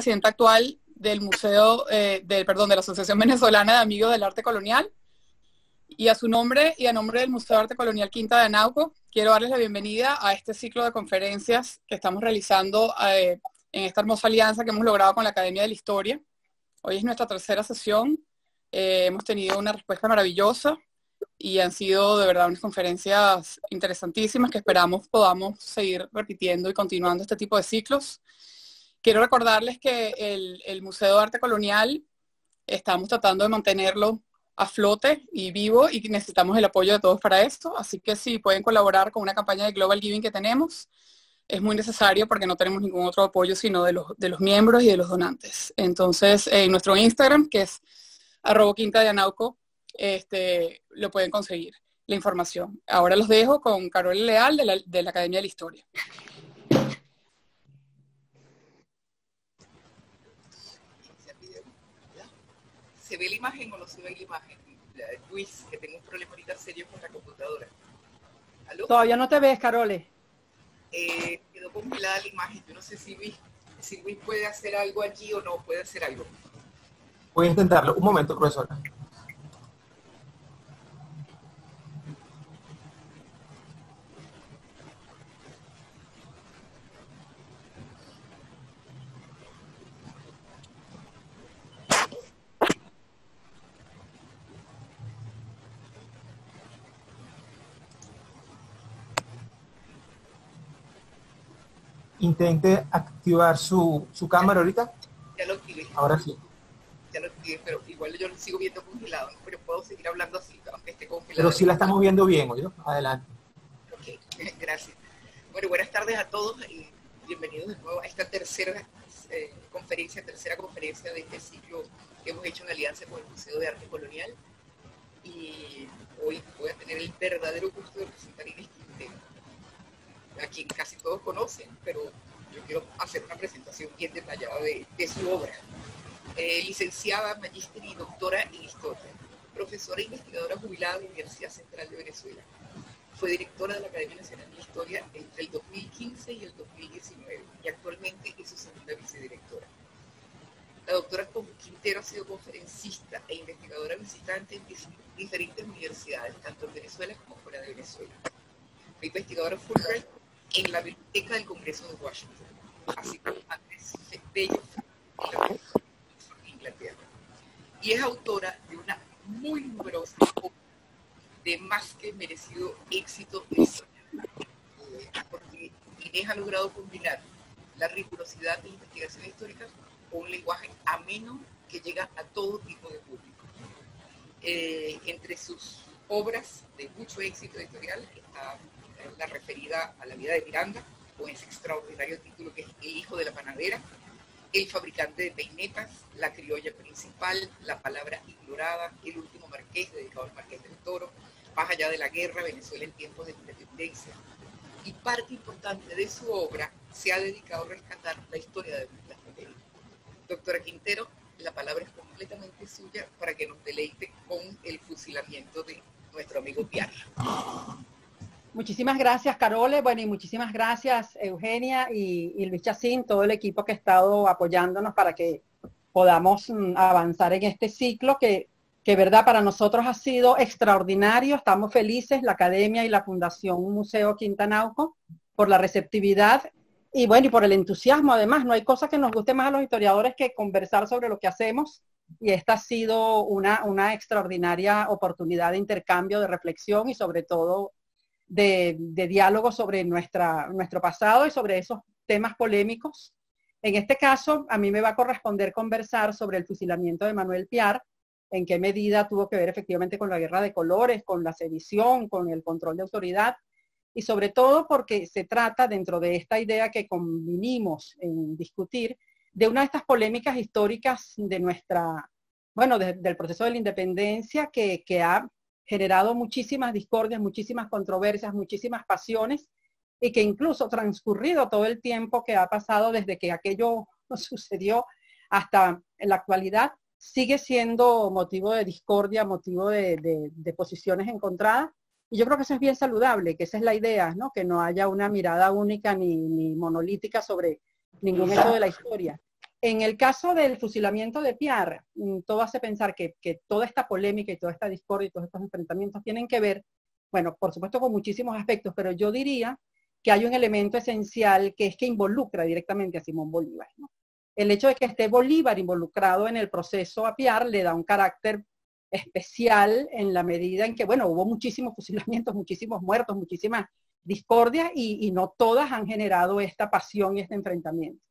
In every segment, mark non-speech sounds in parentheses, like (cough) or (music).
presidenta actual del Museo, eh, del, perdón, de la Asociación Venezolana de Amigos del Arte Colonial. Y a su nombre y a nombre del Museo de Arte Colonial Quinta de Anauco, quiero darles la bienvenida a este ciclo de conferencias que estamos realizando eh, en esta hermosa alianza que hemos logrado con la Academia de la Historia. Hoy es nuestra tercera sesión. Eh, hemos tenido una respuesta maravillosa y han sido de verdad unas conferencias interesantísimas que esperamos podamos seguir repitiendo y continuando este tipo de ciclos. Quiero recordarles que el, Museo de Arte Colonial estamos tratando de mantenerlo a flote y vivo y necesitamos el apoyo de todos para esto. Así que si pueden colaborar con una campaña de Global Giving que tenemos, es muy necesario porque no tenemos ningún otro apoyo sino de los, miembros y de los donantes. Entonces, en nuestro Instagram, que es arroba quinta de Anauco, este, lo pueden conseguir la información. Ahora los dejo con Carol Leal de la, de la Academia de la Historia. ¿Se ve la imagen o no se ve la imagen? Luis, que tengo un problema ahorita serio con la computadora. ¿Aló? Todavía no te ves, Carole. Eh, quedó congelada la imagen. Yo no sé si Luis, si Luis puede hacer algo allí o no puede hacer algo. Voy a intentarlo. Un momento, profesora. Intente activar su, su cámara ahorita. Ya lo activé. Ahora sí. Ya lo activé, pero igual yo lo sigo viendo congelado, pero puedo seguir hablando así, aunque esté congelado. Pero sí la estamos viendo bien, ¿oye? Adelante. Ok, (laughs) gracias. Bueno, buenas tardes a todos y bienvenidos de nuevo a esta tercera eh, conferencia, tercera conferencia de este ciclo que hemos hecho en alianza con el Museo de Arte Colonial. Y hoy voy a tener el verdadero gusto de presentar Inés Quintero a quien casi todos conocen, pero yo quiero hacer una presentación bien detallada de, su obra. Eh, licenciada, magíster y doctora en Historia, profesora e investigadora jubilada de la Universidad Central de Venezuela. Fue directora de la Academia Nacional de Historia entre el 2015 y el 2019 y actualmente es su segunda vicedirectora. La doctora Quintero ha sido conferencista e investigadora visitante en diferentes universidades, tanto en Venezuela como fuera de Venezuela. Fue investigadora Fulbright en la Biblioteca del Congreso de Washington, así como antes Bello en la de Inglaterra. Y es autora de una muy numerosa obra de más que merecido éxito de historia, porque Inés ha logrado combinar la rigurosidad de investigación histórica con un lenguaje ameno que llega a todo tipo de público. Eh, entre sus obras de mucho éxito editorial está la referida a la vida de Miranda, con ese extraordinario título que es El hijo de la panadera, El fabricante de peinetas, La criolla principal, La palabra ignorada, El último marqués, dedicado al marqués del toro, Más allá de la guerra, Venezuela en tiempos de independencia. Y parte importante de su obra se ha dedicado a rescatar la historia de mujeres. Doctora Quintero, la palabra es completamente suya para que nos deleite con el fusilamiento de nuestro amigo Pierre. Muchísimas gracias, Carole. Bueno, y muchísimas gracias, Eugenia y, Luis Chacín, todo el equipo que ha estado apoyándonos para que podamos mm, avanzar en este ciclo que, que, verdad, para nosotros ha sido extraordinario. Estamos felices, la Academia y la Fundación Museo Quintanauco, por la receptividad y bueno, y por el entusiasmo. Además, no hay cosa que nos guste más a los historiadores que conversar sobre lo que hacemos. Y esta ha sido una, una extraordinaria oportunidad de intercambio, de reflexión y sobre todo de, diálogo sobre nuestra, nuestro pasado y sobre esos temas polémicos. En este caso, a mí me va a corresponder conversar sobre el fusilamiento de Manuel Piar, en qué medida tuvo que ver efectivamente con la guerra de colores, con la sedición, con el control de autoridad, y sobre todo porque se trata, dentro de esta idea que convinimos en discutir, de una de estas polémicas históricas de nuestra, bueno, del proceso de la independencia que, que ha generado muchísimas discordias, muchísimas controversias, muchísimas pasiones y que incluso transcurrido todo el tiempo que ha pasado desde que aquello (laughs) sucedió hasta la actualidad, sigue siendo motivo de discordia, motivo de, posiciones encontradas. Y yo creo que eso es bien saludable, que esa es la idea, ¿no? que no haya una mirada única ni, ni monolítica sobre ningún hecho de la historia. En el caso del fusilamiento de Piar, mm, todo hace pensar que, toda esta polémica y toda esta discordia y todos estos enfrentamientos tienen que ver, bueno, por supuesto con muchísimos aspectos, pero yo diría que hay un elemento esencial que es que involucra directamente a Simón Bolívar. El hecho de que esté Bolívar involucrado en el proceso a Piar le da un carácter especial en la medida en que, bueno, hubo muchísimos fusilamientos, muchísimos muertos, muchísimas discordias y no todas han generado esta pasión y este enfrentamiento.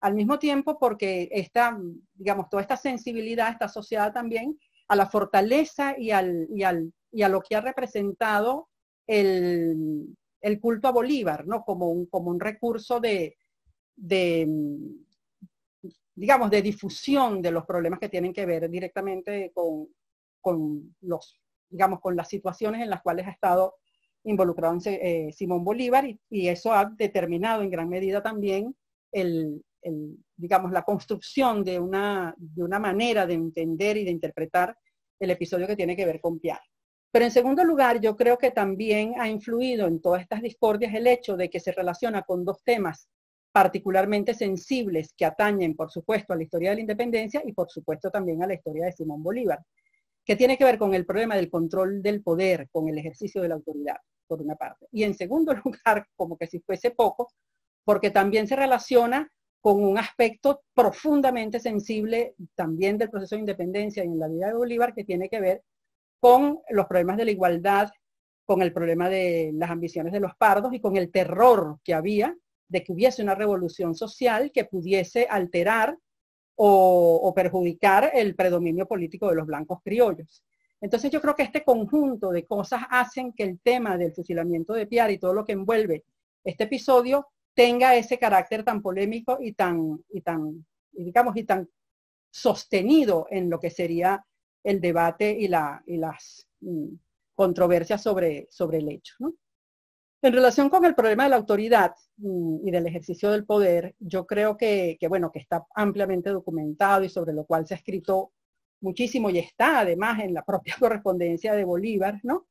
Al mismo tiempo, porque esta, digamos, toda esta sensibilidad está asociada también a la fortaleza y, al, y, al, y a lo que ha representado el, el, culto a Bolívar, ¿no? Como un, como un recurso de, de, digamos, de difusión de los problemas que tienen que ver directamente con, con los, digamos, con las situaciones en las cuales ha estado involucrado eh, Simón Bolívar y, eso ha determinado en gran medida también el, digamos, la construcción de una, de una manera de entender y de interpretar el episodio que tiene que ver con Piar. Pero en segundo lugar, yo creo que también ha influido en todas estas discordias el hecho de que se relaciona con dos temas particularmente sensibles que atañen, por supuesto, a la historia de la independencia y, por supuesto, también a la historia de Simón Bolívar, que tiene que ver con el problema del control del poder, con el ejercicio de la autoridad, por una parte. Y en segundo (laughs) lugar, como que si fuese poco, porque también se relaciona con un aspecto profundamente sensible también del proceso de independencia y en la vida de Bolívar que tiene que ver con los problemas de la igualdad, con el problema de las ambiciones de los pardos y con el terror que había de que hubiese una revolución social que pudiese alterar o, o, perjudicar el predominio político de los blancos criollos. Entonces yo creo que este conjunto de cosas hacen que el tema del fusilamiento de Piar y todo lo que envuelve este episodio tenga ese carácter tan polémico y tan, y tan, digamos, y tan sostenido en lo que sería el debate y, la, y las mm, controversias sobre, sobre el hecho. En relación con el problema de la autoridad mm, y del ejercicio del poder, yo creo que, que, bueno, que está ampliamente documentado y sobre lo cual se ha escrito muchísimo y está además en la propia (laughs) correspondencia de Bolívar, ¿no?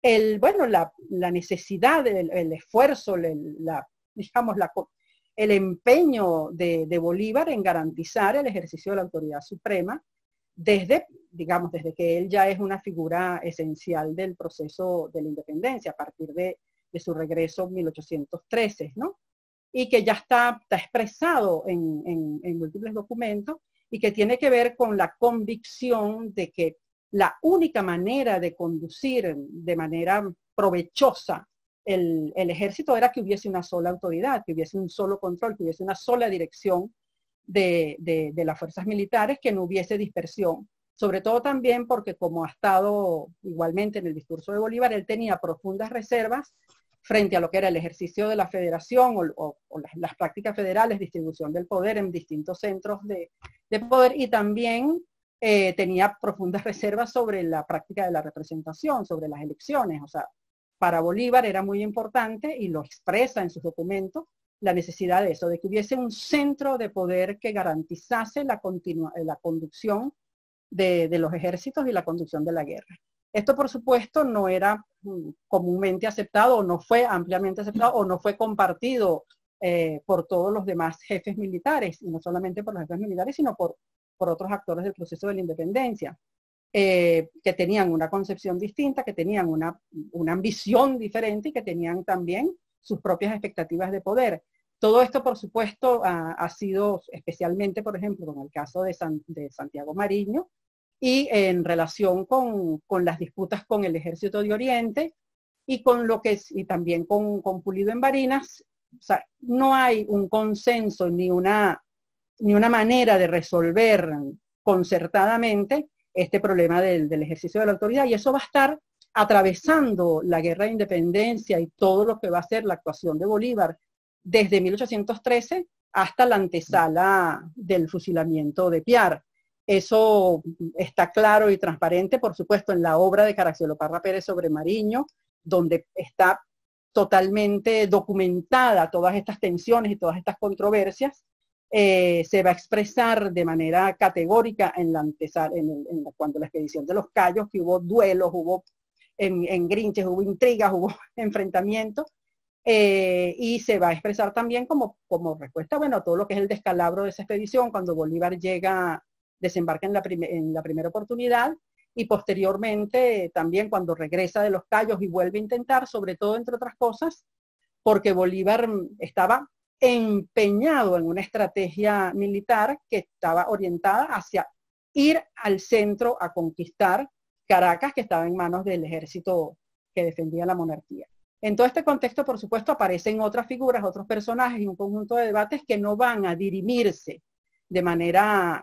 El, bueno, la, la necesidad, el, el esfuerzo, la digamos, el empeño de, Bolívar en garantizar el ejercicio de la autoridad suprema desde, digamos, desde que él ya es una figura esencial del proceso de la independencia a partir de, su regreso en 1813, ¿no? Y que ya está, expresado en múltiples documentos y que tiene que ver con la convicción de que la única manera de conducir de manera provechosa el, ejército era que hubiese una sola autoridad, que hubiese un solo control, que hubiese una sola dirección de, de, las fuerzas militares, que no hubiese dispersión. Sobre todo también porque, como ha estado igualmente en el discurso de Bolívar, él tenía profundas reservas frente a lo que era el ejercicio de la federación o, las, prácticas federales, distribución del poder en distintos centros de, de poder y también eh, tenía profundas reservas sobre la práctica de la representación, sobre las elecciones. O sea, para Bolívar era muy importante y lo expresa en sus documentos la necesidad de eso, de que hubiese un centro de poder que garantizase la, continua, conducción de, los ejércitos y la conducción de la guerra. Esto, por supuesto, no era mm, comúnmente aceptado o no fue ampliamente aceptado o no fue compartido eh, por todos los demás jefes militares, y no solamente por los jefes militares, sino por otros actores del proceso de la independencia eh, que tenían una concepción distinta, que tenían una, una ambición diferente y que tenían también sus propias expectativas de poder. Todo esto, por supuesto, ha, sido especialmente, por ejemplo, con el caso de, San, de Santiago Mariño y en relación con, con, las disputas con el ejército de Oriente y con lo que y también con, con Pulido en Barinas, o sea, no hay un consenso ni una, ni una manera de resolver concertadamente este problema del, ejercicio de la autoridad y eso va a estar atravesando la guerra de independencia y todo lo que va a ser la actuación de Bolívar desde 1813 hasta la antesala del fusilamiento de Piar. Eso está claro y transparente, por supuesto, en la obra de Caracielo Parra Pérez sobre Mariño, donde está totalmente documentada todas estas tensiones y todas estas controversias eh, se va a expresar de manera categórica en la antesala, en, la, cuando la expedición de los Cayos, que hubo duelos, hubo en, Grinches, hubo intrigas, hubo (laughs) enfrentamientos. eh, y se va a expresar también como, como respuesta, bueno, a todo lo que es el descalabro de esa expedición, cuando Bolívar llega, desembarca en la, en la primera oportunidad, y posteriormente también cuando regresa de los Cayos y vuelve a intentar, sobre todo entre otras cosas, porque Bolívar estaba empeñado en una estrategia militar que estaba orientada hacia ir al centro a conquistar Caracas, que estaba en manos del ejército que defendía la monarquía. En todo este contexto, por supuesto, aparecen otras figuras, otros personajes y un conjunto de debates que no van a dirimirse de manera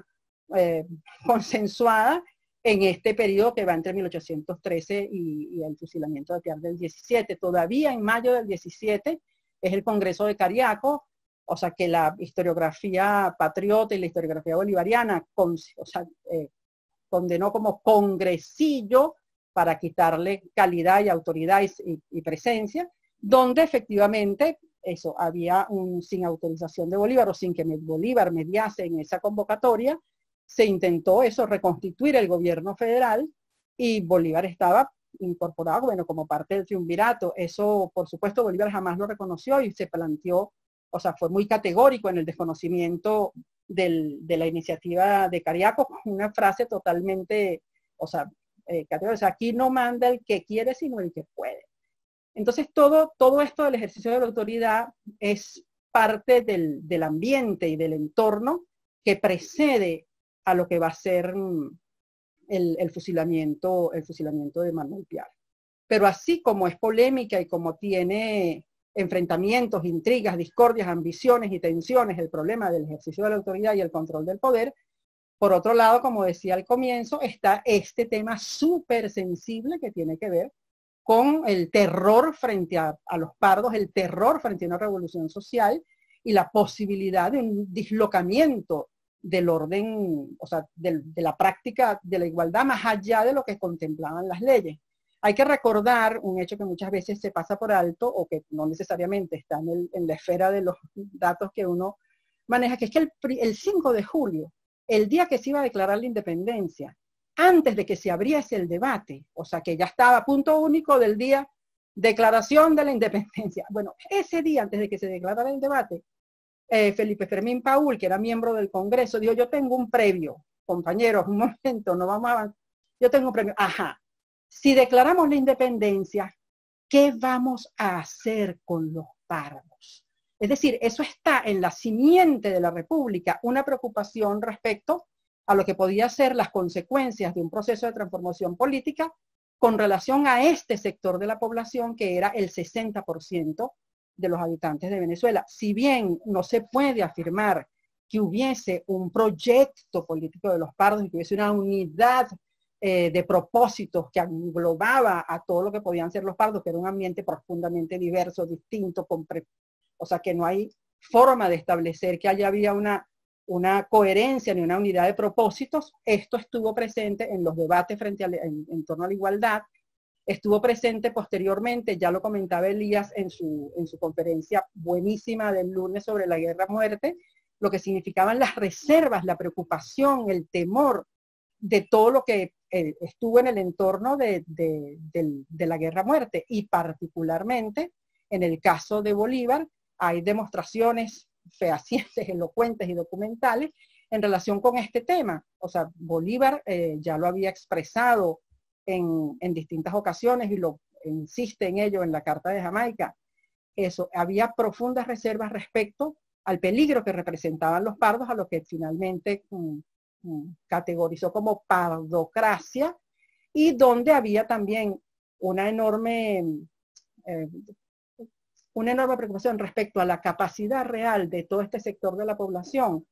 eh, (laughs) consensuada en este periodo que va entre 1813 y, el fusilamiento de Piar del 17. Todavía en mayo del 17 es el Congreso de Cariaco, o sea que la historiografía patriota y la historiografía bolivariana eh, condenó como congresillo para quitarle calidad y autoridad y, presencia, donde efectivamente eso, había un, sin autorización de Bolívar o sin que Bolívar mediase en esa convocatoria, se intentó eso, reconstituir el gobierno federal y Bolívar estaba incorporado, bueno, como parte del triunvirato. Eso, por supuesto, Bolívar jamás lo reconoció y se planteó, o sea, fue muy categórico en el desconocimiento de la iniciativa de Cariaco, (laughs) una frase totalmente, o sea, eh, aquí no manda el que quiere, sino el que puede. Entonces, todo, todo esto del ejercicio de la autoridad es parte del, del ambiente y del entorno que precede a lo que va a ser el, fusilamiento, el fusilamiento de Manuel Piar. Pero así como es polémica y como tiene enfrentamientos, intrigas, discordias, ambiciones y tensiones, el problema del ejercicio de la autoridad y el control del poder, por otro lado, como decía al comienzo, está este tema súper sensible que tiene que ver con el terror frente a, a, los pardos, el terror frente a una revolución social y la posibilidad de un dislocamiento del orden, o sea, de, la práctica de la igualdad más allá de lo que contemplaban las leyes. Hay que recordar un hecho que muchas veces se pasa por alto o que no necesariamente está en, la esfera de los datos que uno maneja, que es que el, el 5 de julio, el día que se iba a declarar la independencia, antes de que se abriese el debate, o sea que ya estaba punto único del día, declaración de la independencia. Bueno, ese día antes de que se declarara el debate, eh, Felipe Fermín Paul, que era miembro del Congreso, dijo, yo tengo un previo, compañeros, un (laughs) momento, no vamos a avanzar. Yo tengo un previo. Ajá, si declaramos la independencia, ¿qué vamos a hacer con los pardos? Es decir, eso está en la simiente de la República, una preocupación respecto a lo que podía ser las consecuencias de un proceso de transformación política con relación a este sector de la población que era el 60% de los habitantes de Venezuela. Si bien no se puede afirmar que hubiese un proyecto político de los pardos y que hubiese una unidad eh, de propósitos que englobaba a todo lo que podían ser los pardos, que era un ambiente profundamente diverso, distinto, o sea que no hay forma de establecer que haya había una, una coherencia ni una unidad de propósitos, esto estuvo presente en los debates frente en torno a la igualdad, Estuvo presente posteriormente, ya lo comentaba Elías en su, en su conferencia buenísima del lunes sobre la guerra-muerte, lo que significaban las reservas, la preocupación, el temor de todo lo que eh, estuvo en el entorno de, de la guerra-muerte y particularmente en el caso de Bolívar hay demostraciones fehacientes, (laughs) elocuentes y documentales en relación con este tema. O sea, Bolívar eh, ya lo había expresado en, distintas ocasiones y lo insiste en ello en la Carta de Jamaica, eso, había profundas reservas respecto al peligro que representaban los pardos, a lo que finalmente mm, mm, categorizó como pardocracia, y donde había también una enorme, eh, una enorme preocupación respecto a la capacidad real de todo este sector de la población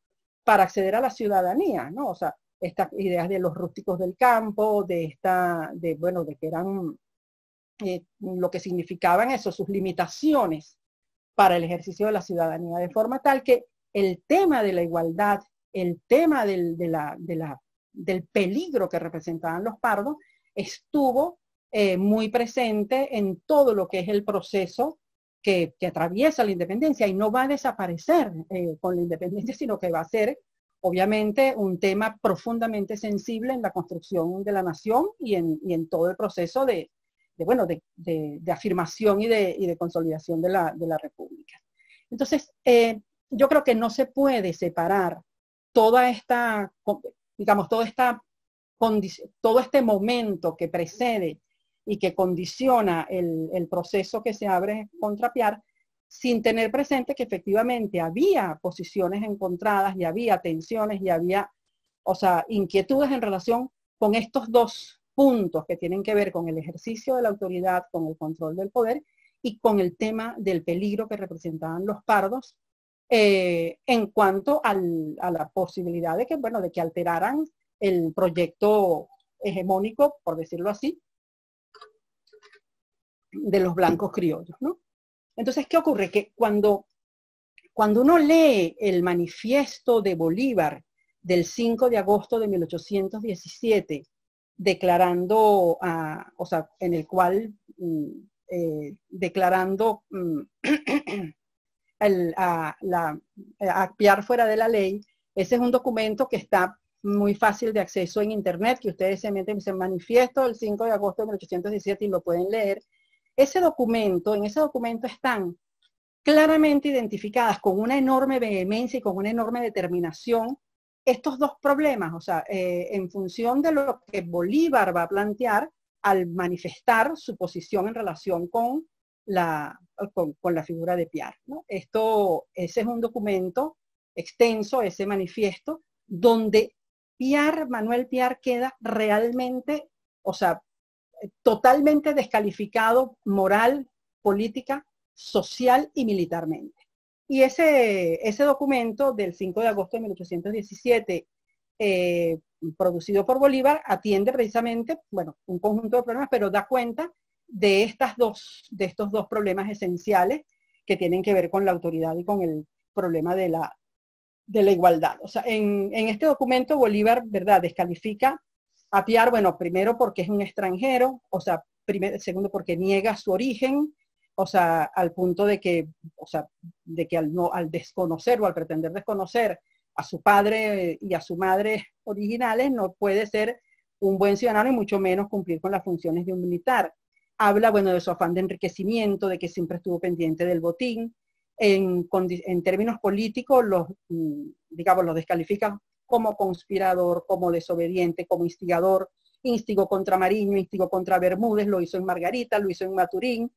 para acceder a la ciudadanía, ¿no? O sea, estas ideas de los rústicos del campo, de esta, de, bueno, de que eran eh, lo que significaban eso, sus limitaciones para el ejercicio de la ciudadanía, de forma tal que el tema de la igualdad, el tema del, del peligro que representaban los pardos, estuvo eh, muy presente en todo lo que es el proceso que, que, atraviesa la independencia y no va a desaparecer eh, con la independencia, (laughs) sino que va a ser obviamente un tema profundamente sensible en la construcción de la nación y en, todo el proceso de, bueno, de, afirmación y de, consolidación de la, República. Entonces, eh, yo creo que no se puede separar toda esta, digamos, toda esta, todo este momento que precede y que condiciona el, el proceso que se abre contra Piar, sin tener presente que efectivamente había posiciones encontradas y había tensiones y había, o sea, inquietudes en relación con estos dos puntos que tienen que ver con el ejercicio de la autoridad, con el control del poder y con el tema del peligro que representaban los pardos eh, en cuanto a la posibilidad de que, bueno, de que alteraran el proyecto hegemónico, por decirlo así, de los blancos criollos, ¿no? Entonces, ¿qué ocurre? Que cuando, cuando uno lee el manifiesto de Bolívar del 5 de agosto de 1817, declarando, o sea, en el cual, mm, eh, declarando mm, (clears throat) a, la, a fuera de la ley, ese es un documento que está muy fácil de acceso en internet, que ustedes se meten, se manifiesto el 5 de agosto de 1817 y lo pueden leer. Ese documento, en ese documento están claramente identificadas con una enorme vehemencia y con una enorme determinación estos dos problemas, o sea, eh, en función de lo que Bolívar va a plantear al manifestar su posición en relación con la, con, la figura de Piar. Esto, ese es un documento extenso, ese manifiesto, donde Piar, Manuel Piar queda realmente, o sea, totalmente descalificado moral, política, social y militarmente. Y ese, ese documento del 5 de agosto de 1817, eh, producido por Bolívar, atiende precisamente, bueno, un conjunto de problemas, pero da cuenta de, estas dos, de estos dos problemas esenciales que tienen que ver con la autoridad y con el problema de la, de la igualdad. O sea, en, en este documento Bolívar, ¿verdad?, descalifica a Piar, bueno, primero porque es un extranjero, o sea, primero, segundo porque niega su origen, o sea, al punto de que, o sea, de que al, no, al desconocer o al pretender desconocer a su padre y a su madre originales, no puede ser un buen ciudadano y mucho menos cumplir con las funciones de un militar. Habla, bueno, de su afán de enriquecimiento, de que siempre estuvo pendiente del botín. En, en términos políticos, los, mm, digamos, los descalifica como conspirador, como desobediente, como instigador, instigó contra Mariño, instigó contra Bermúdez, lo hizo en Margarita, lo hizo en Maturín.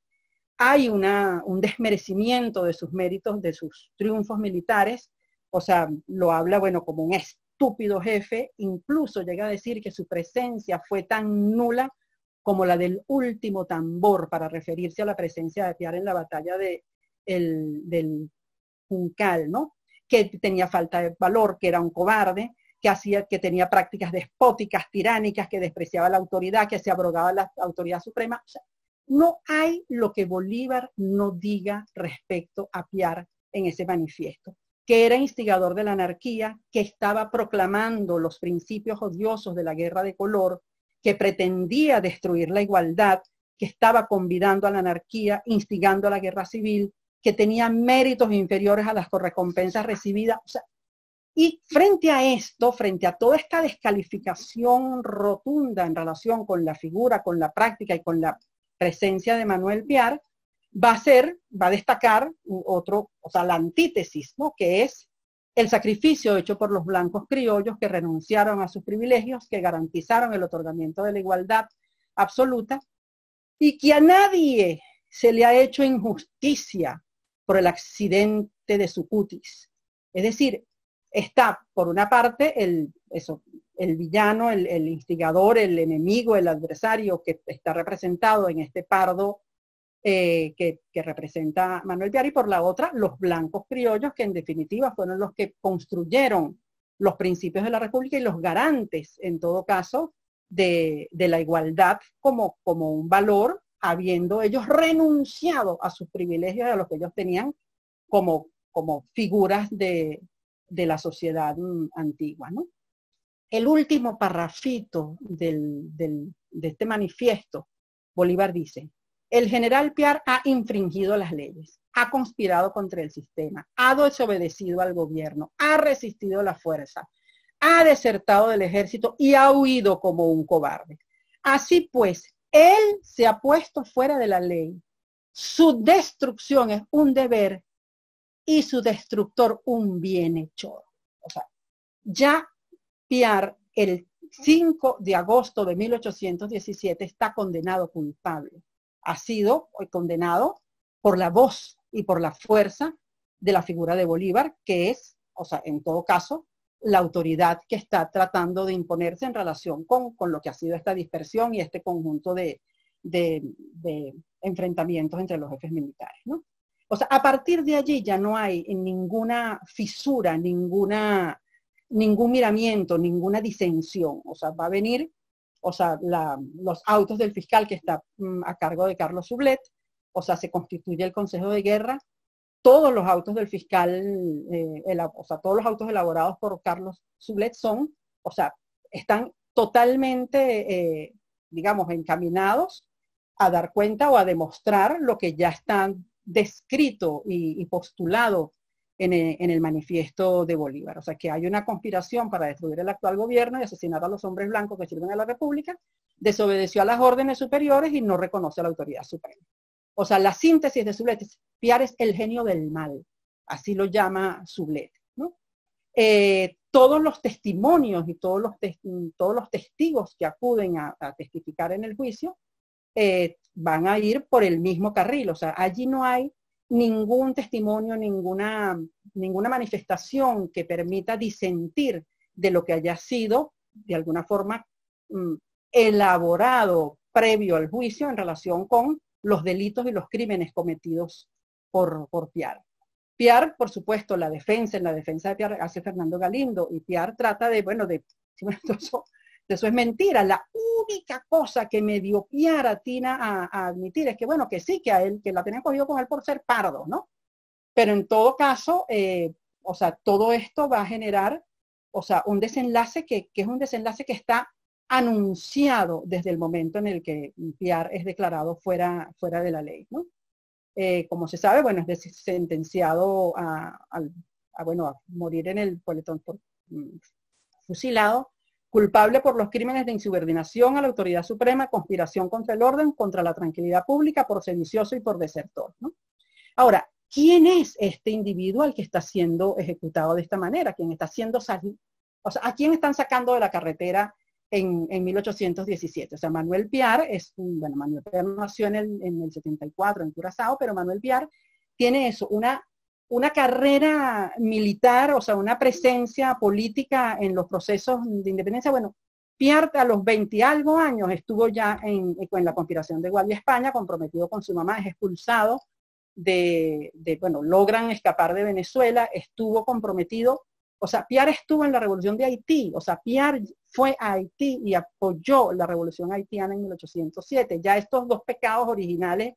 Hay una, un desmerecimiento de sus méritos, de sus triunfos militares, o sea, lo habla, bueno, como un estúpido jefe, incluso llega a decir que su presencia fue tan nula como la del último tambor para referirse a la presencia de Piar en la batalla de, el, del Juncal, ¿no? Que tenía falta de valor, que era un cobarde, que hacía, que tenía prácticas despóticas, tiránicas, que despreciaba la autoridad, que se abrogaba la autoridad suprema. no hay lo que Bolívar no diga respecto a Piar en ese manifiesto, que era instigador de la anarquía, que estaba proclamando los principios odiosos de la guerra de color, que pretendía destruir la igualdad, que estaba convidando a la anarquía, instigando a la guerra civil, que tenía méritos inferiores a las recompensas recibidas. y frente a esto, frente a toda esta descalificación rotunda en relación con la figura, con la práctica y con la presencia de Manuel Piar, va a ser, va a destacar otro, o sea, la antítesis, ¿no? Que es el sacrificio hecho por los blancos criollos que renunciaron a sus privilegios, que garantizaron el otorgamiento de la igualdad absoluta y que a nadie se le ha hecho injusticia por el accidente de su cutis. Es decir, está por una parte el, eso, el villano, el, instigador, el enemigo, el adversario que está representado en este pardo eh, que, representa Manuel Piar y por la otra los blancos criollos que en definitiva fueron los que construyeron los principios de la República y los garantes, en todo caso, de, la igualdad como, como un valor habiendo ellos renunciado a sus privilegios, a los que ellos tenían como, como figuras de, la sociedad mm, antigua. El último parrafito del, de este manifiesto, Bolívar dice, el general Piar ha infringido las leyes, ha conspirado contra el sistema, ha desobedecido al gobierno, ha resistido la fuerza, ha desertado del ejército y ha huido como un cobarde. Así pues, Él se ha puesto fuera de la ley. Su destrucción es un deber y su destructor un bienhechor. O sea, ya Pierre el 5 de agosto de 1817 está condenado culpable. Ha sido condenado por la voz y por la fuerza de la figura de Bolívar, que es, o sea, en todo caso, la autoridad que está tratando de imponerse en relación con, lo que ha sido esta dispersión y este conjunto de, enfrentamientos entre los jefes militares. ¿no? O sea, a partir de allí ya no hay ninguna fisura, ninguna, ningún miramiento, ninguna disensión. O sea, va a venir, o sea, los autos del fiscal que está mm, a cargo de Carlos Sublet, o sea, se constituye el Consejo de Guerra, todos los autos del fiscal, eh, o sea, todos los autos elaborados por Carlos Sublet son, o sea, están totalmente, eh, digamos, encaminados a dar cuenta o a demostrar lo que ya está descrito y, postulado en el, en el, manifiesto de Bolívar. O sea, que hay una conspiración para destruir el actual gobierno y asesinar a los hombres blancos que sirven a la República, desobedeció a las órdenes superiores y no reconoce a la autoridad suprema. O sea, la síntesis de Sublet es, Piar es el genio del mal, así lo llama Sublet. Eh, todos los testimonios y todos los, todos los testigos que acuden a, testificar en el juicio eh, van a ir por el mismo carril. O sea, allí no hay ningún testimonio, ninguna, ninguna manifestación que permita disentir de lo que haya sido, de alguna forma, mm, elaborado previo al juicio en relación con los delitos y los crímenes cometidos por, por Piar. Piar, por supuesto, la defensa, en la defensa de Piar hace Fernando Galindo, y Piar trata de, bueno, de, (laughs) eso, es mentira. La única cosa que me dio Piar a, a, admitir es que, bueno, que sí, que a él, que la tenían cogido con él por ser pardo, ¿no? Pero en todo caso, eh, o sea, todo esto va a generar, o sea, un desenlace que, que es un desenlace que está anunciado desde el momento en el que Piar es declarado fuera, fuera de la ley. ¿no? Eh, como se sabe, bueno, es sentenciado a, bueno, a morir en el poletón mm, fusilado, culpable por los crímenes de insubordinación a la autoridad suprema, conspiración contra el orden, contra la tranquilidad pública, por sedicioso y por desertor. ¿no? Ahora, ¿quién es este individuo al que está siendo ejecutado de esta manera? ¿Quién está siendo o sea, ¿a quién están sacando de la carretera en, 1817. O sea, Manuel Piar es, bueno, Manuel Piar nació en el, en el 74 en Curazao, pero Manuel Piar tiene eso, una, una carrera militar, o sea, una presencia política en los procesos de independencia. Bueno, Piar a los 20 algo años estuvo ya en, en la conspiración de Guardia España, comprometido con su mamá, es expulsado de, de, bueno, logran escapar de Venezuela, estuvo comprometido o sea, Piar estuvo en la revolución de Haití, o sea, Piar fue a Haití y apoyó la revolución haitiana en 1807. Ya estos dos pecados originales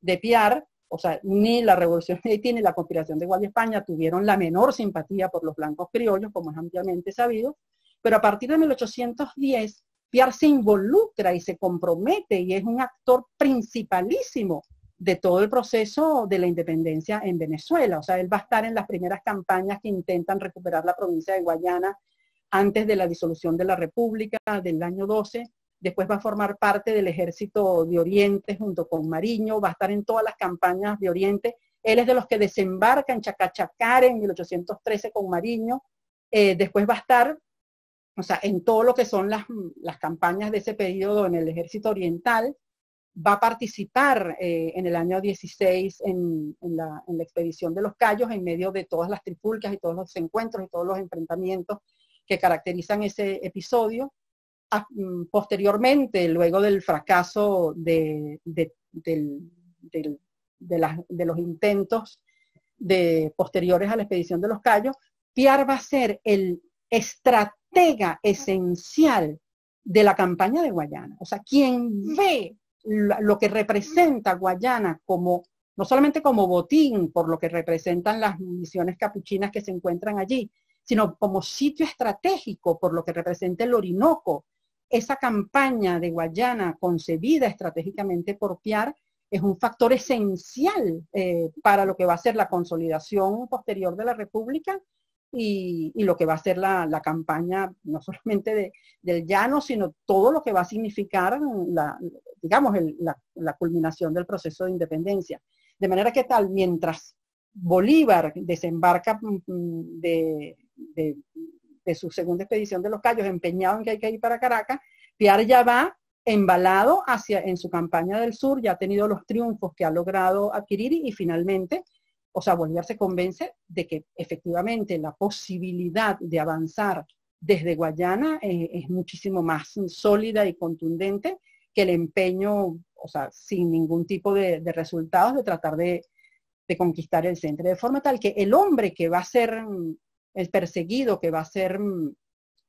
de Piar, o sea, ni la revolución de (laughs) Haití ni la conspiración de Guardia España tuvieron la menor simpatía por los blancos criollos, como es ampliamente sabido, pero a partir de 1810, Piar se involucra y se compromete y es un actor principalísimo de todo el proceso de la independencia en Venezuela. O sea, él va a estar en las primeras campañas que intentan recuperar la provincia de Guayana antes de la disolución de la República del año 12. Después va a formar parte del ejército de Oriente junto con Mariño, va a estar en todas las campañas de Oriente. Él es de los que desembarca en Chacachacare en 1813 con Mariño. Eh, después va a estar, o sea, en todo lo que son las, las campañas de ese periodo en el ejército oriental va a participar eh, en el año 16 en, la, expedición de los Cayos en medio de todas las tripulcas y todos los encuentros y todos los enfrentamientos que caracterizan ese episodio. Ah, mm, posteriormente, luego del fracaso de, los intentos de, posteriores a la expedición de los Cayos, Piar va a ser el estratega esencial de la campaña de Guayana. O sea, quien ve lo que representa Guayana como, no solamente como botín, por lo que representan las misiones capuchinas que se encuentran allí, sino como sitio estratégico, por lo que representa el Orinoco. Esa campaña de Guayana concebida estratégicamente por Piar es un factor esencial eh, para lo que va a ser la consolidación posterior de la República y, lo que va a ser la, campaña, no solamente del llano, sino todo lo que va a significar la, digamos, la, culminación del proceso de independencia. De manera que tal, mientras Bolívar desembarca mm, mm, de, de, su segunda expedición de los Cayos, empeñado en que hay que ir para Caracas, Piar ya va embalado hacia en su campaña del sur, ya ha tenido los triunfos que ha logrado adquirir y, finalmente, o sea, Bolívar se convence de que efectivamente la posibilidad de avanzar desde Guayana eh, es muchísimo más sólida y contundente que el empeño, o sea, sin ningún tipo de, resultados de tratar de, conquistar el centro, de forma tal que el hombre que va a ser el perseguido, que va a ser mm,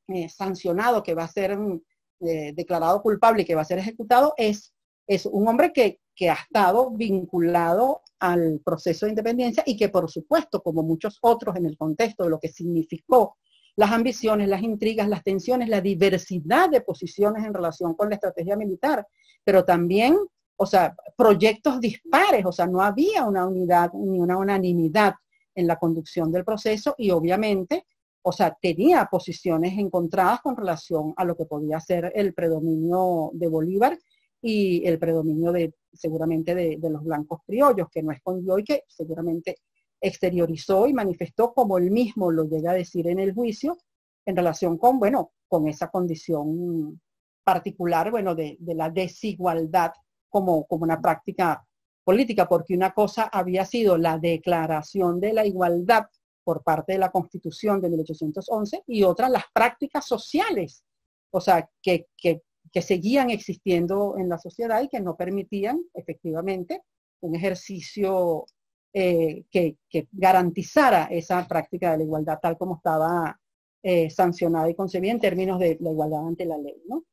eh, sancionado, que va a ser mm, eh, declarado culpable y que va a ser ejecutado, es, es un hombre que, que ha estado vinculado al proceso de independencia y que, por supuesto, como muchos otros en el contexto de lo que significó las ambiciones, las intrigas, las tensiones, la diversidad de posiciones en relación con la estrategia militar, pero también, o sea, proyectos dispares, o sea, no había una unidad ni una unanimidad en la conducción del proceso y obviamente, o sea, tenía posiciones encontradas con relación a lo que podía ser el predominio de Bolívar y el predominio de seguramente de, de los blancos criollos, que no escondió y que seguramente exteriorizó y manifestó como él mismo lo llega a decir en el juicio en relación con, bueno, con esa condición particular, bueno, de, la desigualdad como, como una práctica política, porque una cosa había sido la declaración de la igualdad por parte de la Constitución de 1811 y otra las prácticas sociales, o sea, que, que, que seguían existiendo en la sociedad y que no permitían efectivamente un ejercicio eh, que, garantizara esa práctica de la igualdad tal como estaba eh, sancionada y concebida en términos de la igualdad ante la ley. ¿no?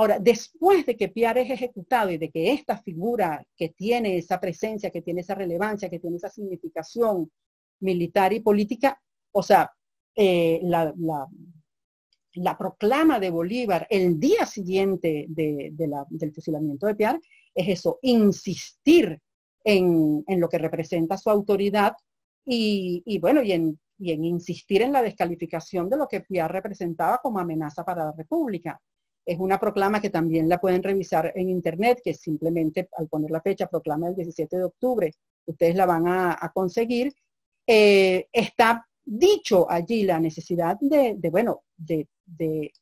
Ahora, después de que Piar es ejecutado y de que esta figura que tiene esa presencia, que tiene esa relevancia, que tiene esa significación militar y política, o sea, eh, la, la, proclama de Bolívar el día siguiente de, del fusilamiento de Piar es eso, insistir en, lo que representa su autoridad y, bueno, y en, insistir en la descalificación de lo que Piar representaba como amenaza para la República. Es una proclama que también la pueden revisar en Internet, que simplemente al poner la fecha, proclama el 17 de octubre, ustedes la van a, conseguir. Eh, está dicho allí la necesidad de, bueno, de, de,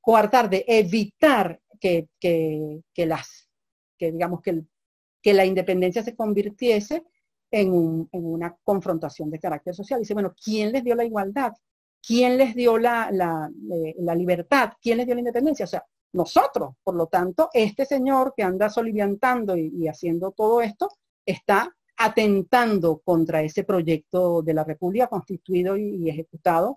coartar, de evitar que, que, las, que digamos que que la independencia se convirtiese en, una confrontación de carácter social. Dice, bueno, ¿quién les dio la igualdad? ¿Quién les dio la, eh, libertad? ¿Quién les dio la independencia? O sea, nosotros. Por lo tanto, este señor que anda soliviantando y, haciendo todo esto, está atentando contra ese proyecto de la República constituido y, ejecutado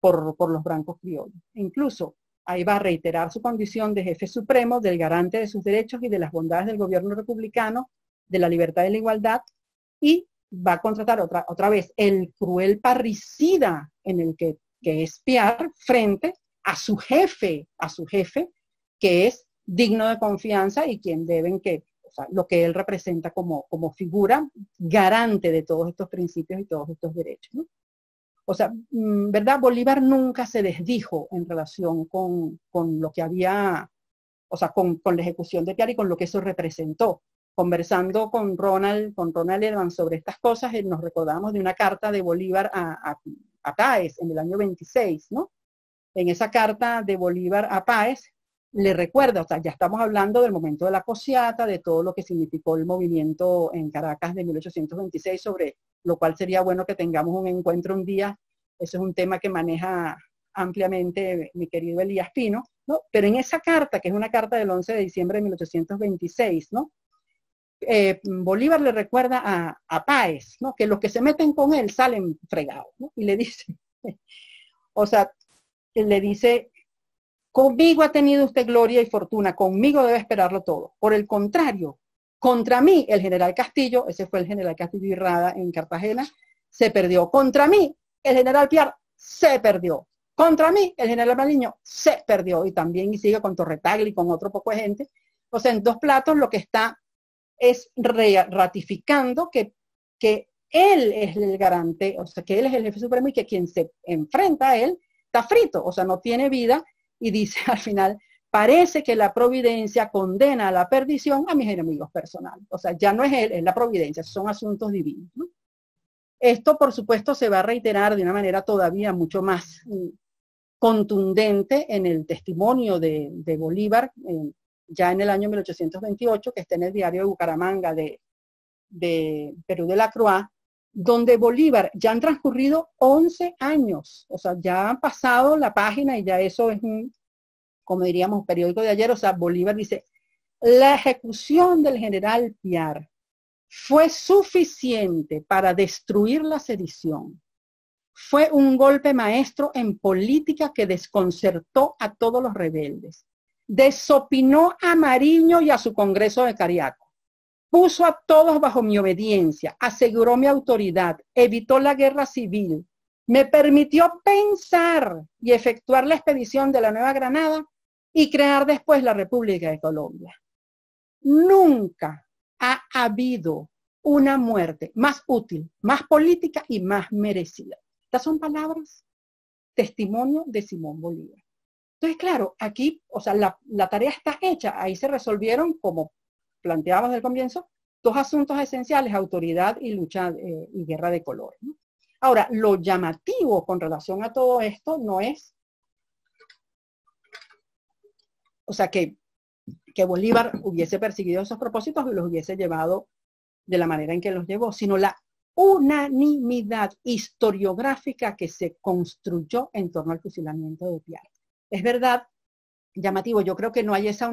por, por, los blancos criollos. Incluso ahí va a reiterar su condición de jefe supremo, del garante de sus derechos y de las bondades del gobierno republicano, de la libertad y la igualdad, y va a contratar otra, otra vez el cruel parricida en el que, que espiar frente a su jefe, a su jefe, que es digno de confianza y quien deben que, o sea, lo que él representa como, como figura garante de todos estos principios y todos estos derechos. O sea, mm, ¿verdad? Bolívar nunca se desdijo en relación con, lo que había, o sea, con, la ejecución de Piar y con lo que eso representó. Conversando con Ronald, con Ronald Edman sobre estas cosas, eh, nos recordamos de una carta de Bolívar a, a, a Páez en el año 26, ¿no? En esa carta de Bolívar a Páez, le recuerda, o sea, ya estamos hablando del momento de la cosiata, de todo lo que significó el movimiento en Caracas de 1826, sobre lo cual sería bueno que tengamos un encuentro un día. Eso es un tema que maneja ampliamente mi querido Elías Pino, ¿no? Pero en esa carta, que es una carta del 11 de diciembre de 1826, ¿no? Eh, Bolívar le recuerda a, Páez, ¿no? Que los que se meten con él salen fregados. Y le dice, (laughs) o sea, le dice, Conmigo ha tenido usted gloria y fortuna, conmigo debe esperarlo todo. Por el contrario, contra mí, el general Castillo, ese fue el general Castillo Irrada en Cartagena, se perdió. Contra mí, el general Piar se perdió. Contra mí, el general Maliño se perdió. Y también y sigue con Torretagli y con otro poco de gente. O sea, en dos platos lo que está es ratificando que, que él es el garante, o sea, que él es el jefe supremo y que quien se enfrenta a él está frito, o sea, no tiene vida y dice (laughs) al final, parece que la providencia condena a la perdición a mis enemigos personales. O sea, ya no es él, es la providencia, son asuntos divinos. Esto, por supuesto, se va a reiterar de una manera todavía mucho más mm, contundente en el testimonio de, Bolívar, ya en el año 1828, que está en el diario de Bucaramanga de, Perú de la Croix, donde Bolívar ya han transcurrido 11 años, o sea, ya han pasado la página y ya eso es un, como diríamos, periódico de ayer, o sea, Bolívar dice, la ejecución del general Piar fue suficiente para destruir la sedición. Fue un golpe maestro en política que desconcertó a todos los rebeldes. Desopinó a Mariño y a su Congreso de Cariaco puso a todos bajo mi obediencia, aseguró mi autoridad, evitó la guerra civil, me permitió pensar y efectuar la expedición de la Nueva Granada y crear después la República de Colombia. Nunca ha habido una muerte más útil, más política y más merecida. Estas son palabras, testimonio de Simón Bolívar. Entonces, claro, aquí, o sea, la, tarea está hecha, ahí se resolvieron como planteábamos del comienzo, dos asuntos esenciales, autoridad y lucha eh, y guerra de colores. Ahora, lo llamativo con relación a todo esto no es, o sea, que, que Bolívar hubiese perseguido esos propósitos y los hubiese llevado de la manera en que los llevó, sino la unanimidad historiográfica que se construyó en torno al fusilamiento de Piar. Es verdad llamativo. Yo creo que no hay esa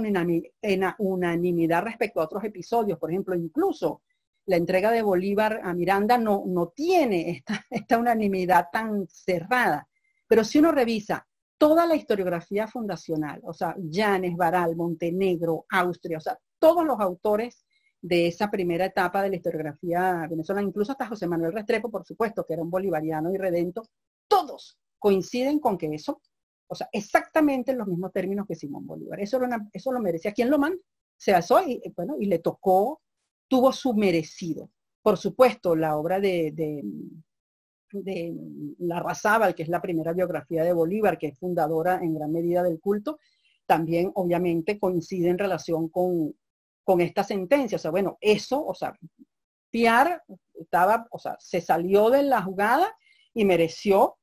unanimidad respecto a otros episodios. Por ejemplo, incluso la entrega de Bolívar a Miranda no, no tiene esta, (laughs) esta unanimidad tan cerrada. Pero si uno revisa toda la historiografía fundacional, o sea, Llanes, Baral, Montenegro, Austria, o sea, todos los autores de esa primera etapa de la historiografía venezolana, incluso hasta José Manuel Restrepo, por supuesto, que era un bolivariano y redento, todos coinciden con que eso o sea, exactamente en los mismos términos que Simón Bolívar. Eso lo, eso lo merecía. ¿Quién lo manda? Se alzó y, bueno, y le tocó, tuvo su merecido. Por supuesto, la obra de, de, de La Razábal, que es la primera biografía de Bolívar, que es fundadora en gran medida del culto, también obviamente coincide en relación con, con esta sentencia. O sea, bueno, eso, o sea, Piar estaba, o sea, se salió de la jugada y mereció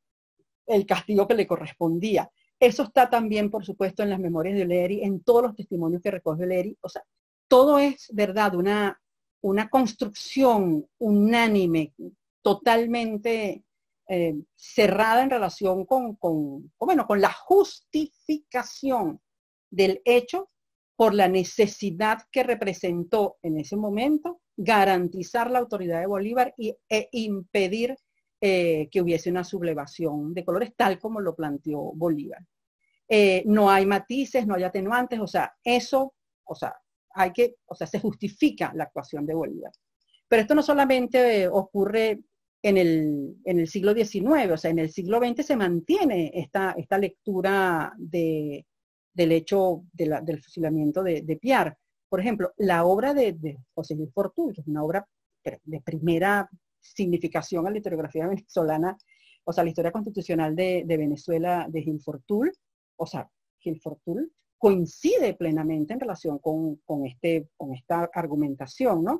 el castigo que le correspondía. Eso está también, por supuesto, en las memorias de Oleri, en todos los testimonios que recoge Oleri. O sea, todo es verdad, una, una construcción unánime, totalmente eh, cerrada en relación con, con, bueno, con la justificación del hecho por la necesidad que representó en ese momento garantizar la autoridad de Bolívar y, e impedir eh, que hubiese una sublevación de colores tal como lo planteó Bolívar. Eh, no hay matices, no hay atenuantes, o sea, eso, o sea, hay que, o sea, se justifica la actuación de Bolívar. Pero esto no solamente ocurre en el, en el, siglo XIX, o sea, en el siglo XX se mantiene esta, esta lectura de, del hecho del fusilamiento de, Piar. Por ejemplo, la obra de, José Luis Fortul, que es una obra de primera significación a la historiografía venezolana, o sea, la historia constitucional de, Venezuela de Gil Fortul, o sea, Gil Fortul coincide plenamente en relación con, este, con esta argumentación, ¿no?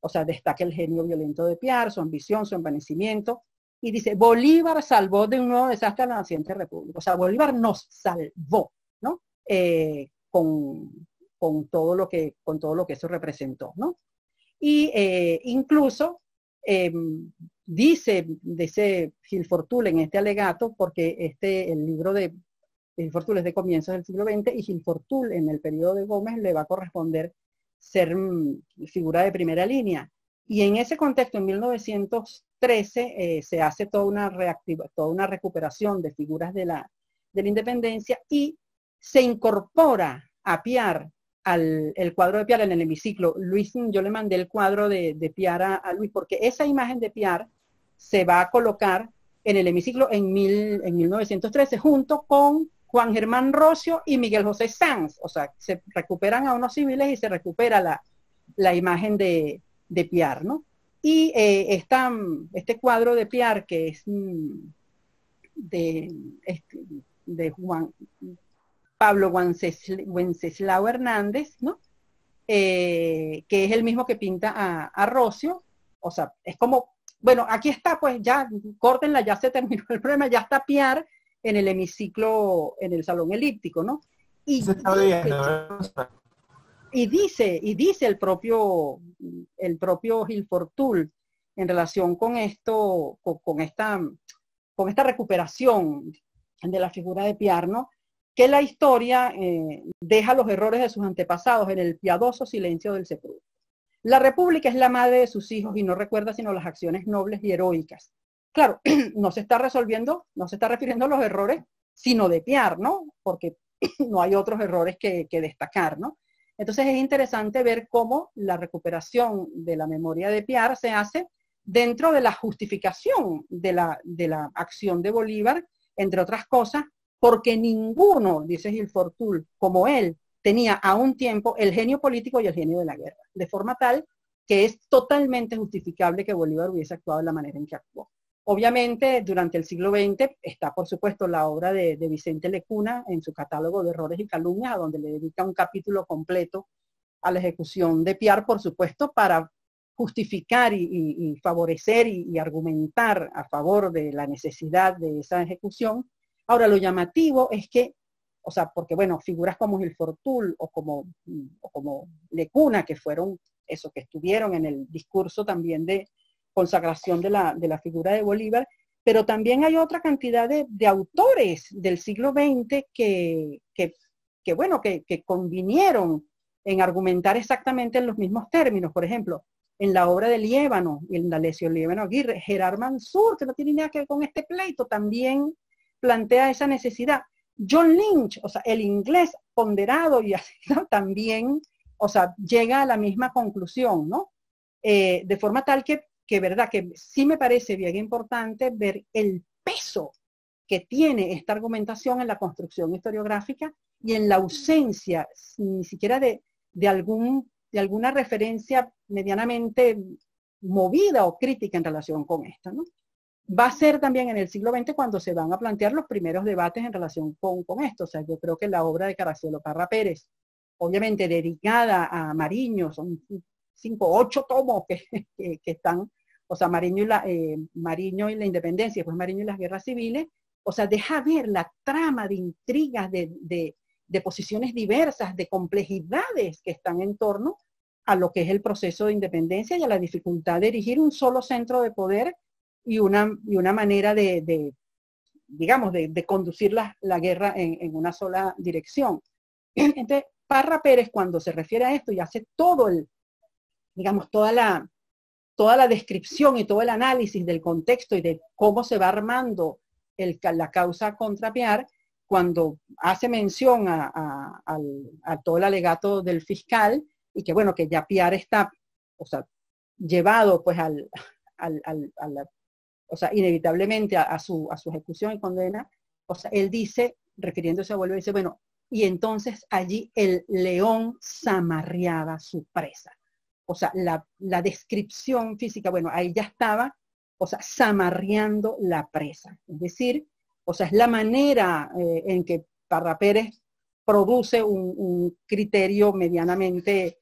O sea, destaca el genio violento de Piar, su ambición, su envanecimiento, y dice, Bolívar salvó de un nuevo desastre a la naciente república. O sea, Bolívar nos salvó, ¿no? Eh, con, todo lo que, con todo lo que eso representó, ¿no? Y eh, incluso Em, dice, dice Gil Fortul en este alegato, porque este, el libro de Gil Fortul es de comienzos del siglo XX y Gil Fortul en el periodo de Gómez le va a corresponder ser mm, figura de primera línea. Y en ese contexto, en 1913, eh, se hace toda una, reactiva, toda una recuperación de figuras de la, de la independencia y se incorpora a Piar al el cuadro de Piar en el hemiciclo. Luis, yo le mandé el cuadro de, de Piar a, Luis porque esa imagen de Piar se va a colocar en el hemiciclo en, mil, en 1913 junto con Juan Germán Rocio y Miguel José Sanz. O sea, se recuperan a unos civiles y se recupera la, la imagen de, de, Piar, ¿no? Y eh, este cuadro de Piar, que es mm, de, este, de Juan, Pablo Wenceslao Hernández, ¿no? Eh, que es el mismo que pinta a, a Rocio. O sea, es como, bueno, aquí está, pues ya, córtenla, ya se terminó el problema, ya está Piar en el hemiciclo, en el salón elíptico, ¿no? Y, y dice, y dice el propio, el propio Gil Fortul en relación con esto, con, esta, con esta recuperación de la figura de Piarno, que la historia eh, deja los errores de sus antepasados en el piadoso silencio del sepulcro. La república es la madre de sus hijos y no recuerda sino las acciones nobles y heroicas. Claro, (clears throat) no se está resolviendo, no se está refiriendo a los errores, sino de Piar, ¿no? Porque (clears throat) no hay otros errores que, que destacar, ¿no? Entonces es interesante ver cómo la recuperación de la memoria de Piar se hace dentro de la justificación de la, de la acción de Bolívar, entre otras cosas, porque ninguno, dice Gil Fortul, como él, tenía a un tiempo el genio político y el genio de la guerra, de forma tal que es totalmente justificable que Bolívar hubiese actuado de la manera en que actuó. Obviamente, durante el siglo XX está, por supuesto, la obra de, Vicente Lecuna en su catálogo de errores y calumnias, a donde le dedica un capítulo completo a la ejecución de Piar, por supuesto, para justificar y, favorecer y, argumentar a favor de la necesidad de esa ejecución. Ahora, lo llamativo es que, o sea, porque bueno, figuras como el Fortul o como, o como Lecuna, que fueron esos que estuvieron en el discurso también de consagración de la, de la figura de Bolívar, pero también hay otra cantidad de, autores del siglo XX que, que, bueno, que, que convinieron en argumentar exactamente en los mismos términos. Por ejemplo, en la obra de Liébano en la lesión Liébano Aguirre, Gerard Mansur, que no tiene nada que ver con este pleito, también plantea esa necesidad. John Lynch, o sea, el inglés ponderado y así, también, o sea, llega a la misma conclusión, ¿no? Eh, de forma tal que, que, verdad, que sí me parece bien importante ver el peso que tiene esta argumentación en la construcción historiográfica y en la ausencia ni siquiera de, de algún de alguna referencia medianamente movida o crítica en relación con esta. ¿no? Va a ser también en el siglo XX cuando se van a plantear los primeros debates en relación con, esto. O sea, yo creo que la obra de Caracielo Parra Pérez, obviamente dedicada a Mariño, son cinco, ocho tomos que, que, están, o sea, Mariño y, la, eh, y independencia, después Mariño y las guerras civiles, o sea, deja ver la trama de intrigas, de, de, de posiciones diversas, de complejidades que están en torno a lo que es el proceso de independencia y a la dificultad de erigir un solo centro de poder y una, y una manera de, digamos, de, conducir la, guerra en, una sola dirección. (clears throat) Entonces, Parra Pérez, cuando se refiere a esto y hace todo el, digamos, toda la, toda la descripción y todo el análisis del contexto y de cómo se va armando el, la causa contra Piar, cuando hace mención a, a todo el alegato del fiscal, y que bueno, que ya Piar está, o sea, llevado pues al, al, o sea, inevitablemente a, su, a su ejecución y condena, o sea, él dice, refiriéndose a Vuelve, dice, bueno, y entonces allí el león zamarreaba su presa. O sea, la, la descripción física, bueno, ahí ya estaba, o sea, zamarreando la presa. Es decir, o sea, es la manera eh, en que Parra Pérez produce un, un, criterio medianamente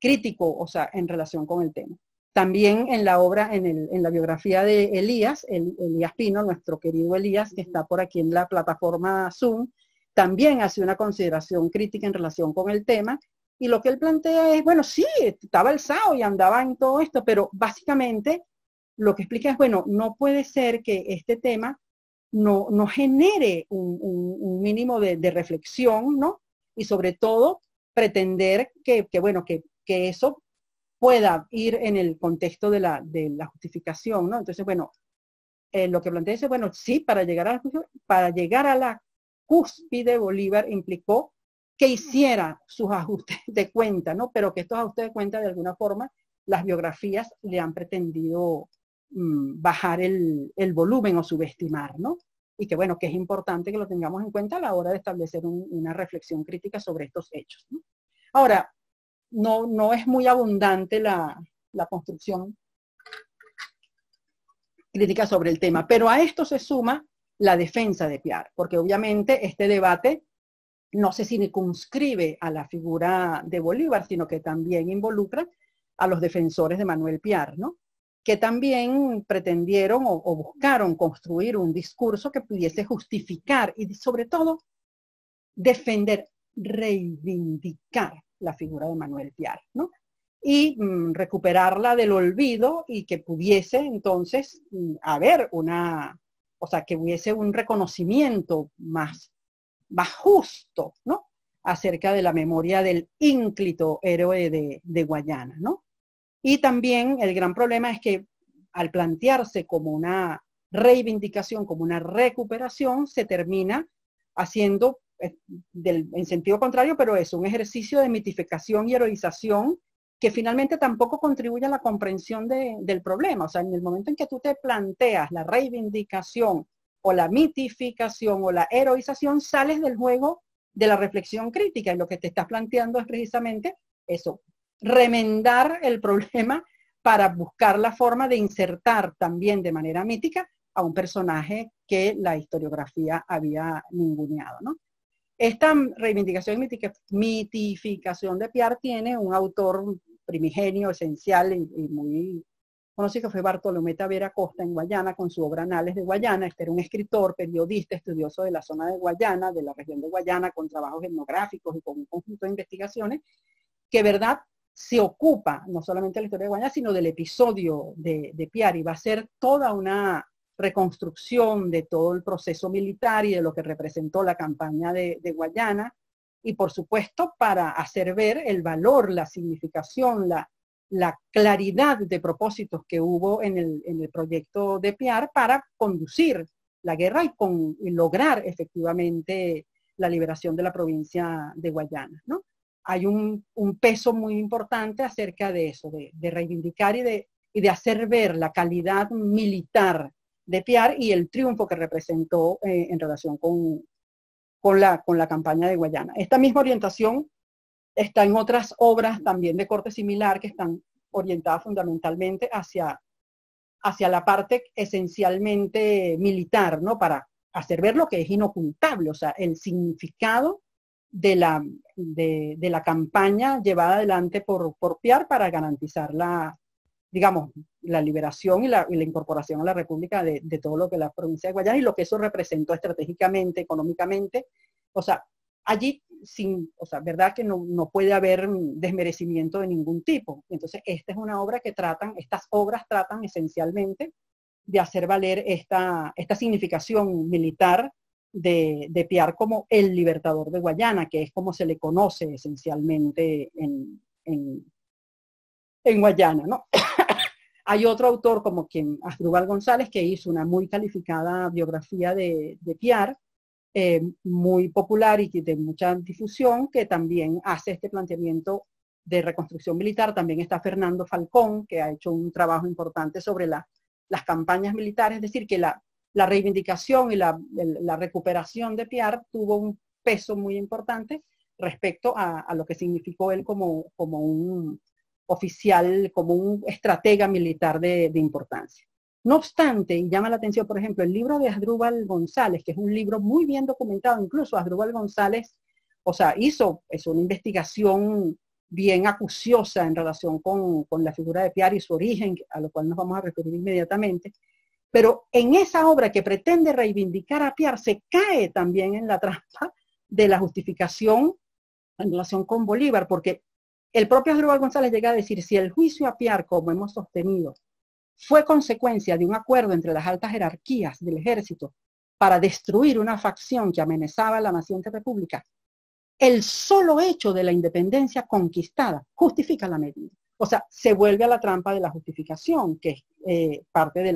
crítico, o sea, en relación con el tema. También en la obra, en, la biografía de Elías, Elías Pino, nuestro querido Elías, que está por aquí en la plataforma Zoom, también hace una consideración crítica en relación con el tema. Y lo que él plantea es, bueno, sí, estaba alzado y andaba en todo esto, pero básicamente lo que explica es, bueno, no puede ser que este tema no, no genere un, mínimo de, reflexión, ¿no? Y sobre todo pretender que, que, bueno, que que eso pueda ir en el contexto de la, de la justificación, ¿no? Entonces, bueno, eh, lo que plantea es, bueno, sí, para llegar, a, para llegar a la cúspide, Bolívar implicó que hiciera sus ajustes de cuenta, ¿no? Pero que estos ajustes de cuenta, de alguna forma, las biografías le han pretendido mm, bajar el, el, volumen o subestimar, ¿no? Y que, bueno, que es importante que lo tengamos en cuenta a la hora de establecer una reflexión crítica sobre estos hechos. Ahora, no, no es muy abundante la, construcción crítica sobre el tema. Pero a esto se suma la defensa de Piar, porque obviamente este debate no se circunscribe a la figura de Bolívar, sino que también involucra a los defensores de Manuel Piar, ¿no? que también pretendieron o, o, buscaron construir un discurso que pudiese justificar y sobre todo defender, reivindicar la figura de Manuel Piar, ¿no? y mm, recuperarla del olvido y que pudiese entonces mm, haber una, o sea, que hubiese un reconocimiento más, más justo, ¿no? acerca de la memoria del ínclito héroe de, de Guayana, ¿no? Y también el gran problema es que al plantearse como una reivindicación, como una recuperación, se termina haciendo del, en sentido contrario, pero es un ejercicio de mitificación y heroización que finalmente tampoco contribuye a la comprensión de, del problema. O sea, en el momento en que tú te planteas la reivindicación o la mitificación o la heroización, sales del juego de la reflexión crítica y lo que te estás planteando es precisamente eso, remendar el problema para buscar la forma de insertar también de manera mítica a un personaje que la historiografía había ninguneado. ¿no? Esta reivindicación y mitificación de Piar tiene un autor primigenio, esencial y, y muy conocido que fue Bartolomé Tavera Costa en Guayana con su obra Anales de Guayana. Este era un escritor, periodista, estudioso de la zona de Guayana, de la región de Guayana, con trabajos etnográficos y con un conjunto de investigaciones, que verdad se ocupa no solamente de la historia de Guayana, sino del episodio de, de Piari. Va a ser toda una reconstrucción de todo el proceso militar y de lo que representó la campaña de, Guayana, y por supuesto para hacer ver el valor, la significación, la, la claridad de propósitos que hubo en el, en el, proyecto de Piar para conducir la guerra y, con, lograr efectivamente la liberación de la provincia de Guayana. ¿no? Hay un, un peso muy importante acerca de eso, de, de reivindicar y de, y de, hacer ver la calidad militar de Piar y el triunfo que representó eh, en relación con, con la, con la campaña de Guayana. Esta misma orientación está en otras obras también de corte similar que están orientadas fundamentalmente hacia, hacia la parte esencialmente militar, ¿no? Para hacer ver lo que es inocultable, o sea, el significado de la, de, la campaña llevada adelante por Piar para garantizar la, digamos, la liberación y la, incorporación a la República de, de, todo lo que la provincia de Guayana y lo que eso representó estratégicamente, económicamente. O sea, allí, sin, o sea, verdad que no, no puede haber desmerecimiento de ningún tipo. Entonces, esta es una obra que tratan, estas obras tratan esencialmente de hacer valer esta, esta significación militar de, de Piar como el libertador de Guayana, que es como se le conoce esencialmente en, en, en Guayana, ¿no? (coughs) Hay otro autor como quien, Asdrúbal González, que hizo una muy calificada biografía de, Piar, eh, muy popular y de mucha difusión, que también hace este planteamiento de reconstrucción militar. También está Fernando Falcón, que ha hecho un trabajo importante sobre la, las campañas militares, es decir, que la, reivindicación y la, la, recuperación de Piar tuvo un peso muy importante respecto a, a lo que significó él como, como un, oficial, como un estratega militar de, importancia. No obstante, y llama la atención, por ejemplo, el libro de Asdrúbal González, que es un libro muy bien documentado, incluso Asdrúbal González, o sea, hizo es una investigación bien acuciosa en relación con, con, la figura de Piar y su origen, a lo cual nos vamos a referir inmediatamente, pero en esa obra que pretende reivindicar a Piar se cae también en la trampa de la justificación en relación con Bolívar, porque el propio Asdrúbal González llega a decir, si el juicio a Piar, como hemos sostenido, fue consecuencia de un acuerdo entre las altas jerarquías del ejército para destruir una facción que amenazaba a la naciente república, el solo hecho de la independencia conquistada justifica la medida. O sea, se vuelve a la trampa de la justificación, que es eh, parte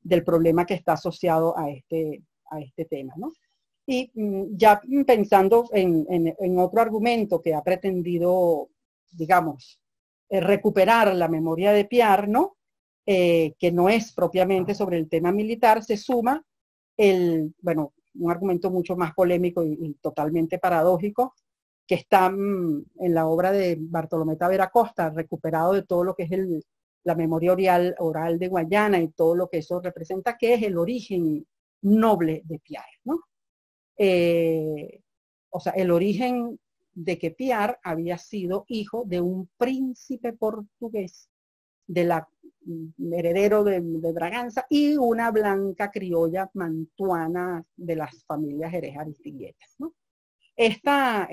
del problema que está asociado a este, a este tema. ¿no? Y mm, ya pensando en, en, en otro argumento que ha pretendido digamos, eh, recuperar la memoria de Piar, ¿no? Eh, que no es propiamente sobre el tema militar, se suma el, bueno, un argumento mucho más polémico y, totalmente paradójico, que está mmm, en la obra de Bartolomé Tavera Costa, recuperado de todo lo que es el, la memoria oral, oral de Guayana y todo lo que eso representa, que es el origen noble de Piar, ¿no? Eh, o sea, el origen de que Piar había sido hijo de un príncipe portugués, de la mm, heredero de, Braganza y una blanca criolla mantuana de las familias Jerez Aristiguetas. Esta,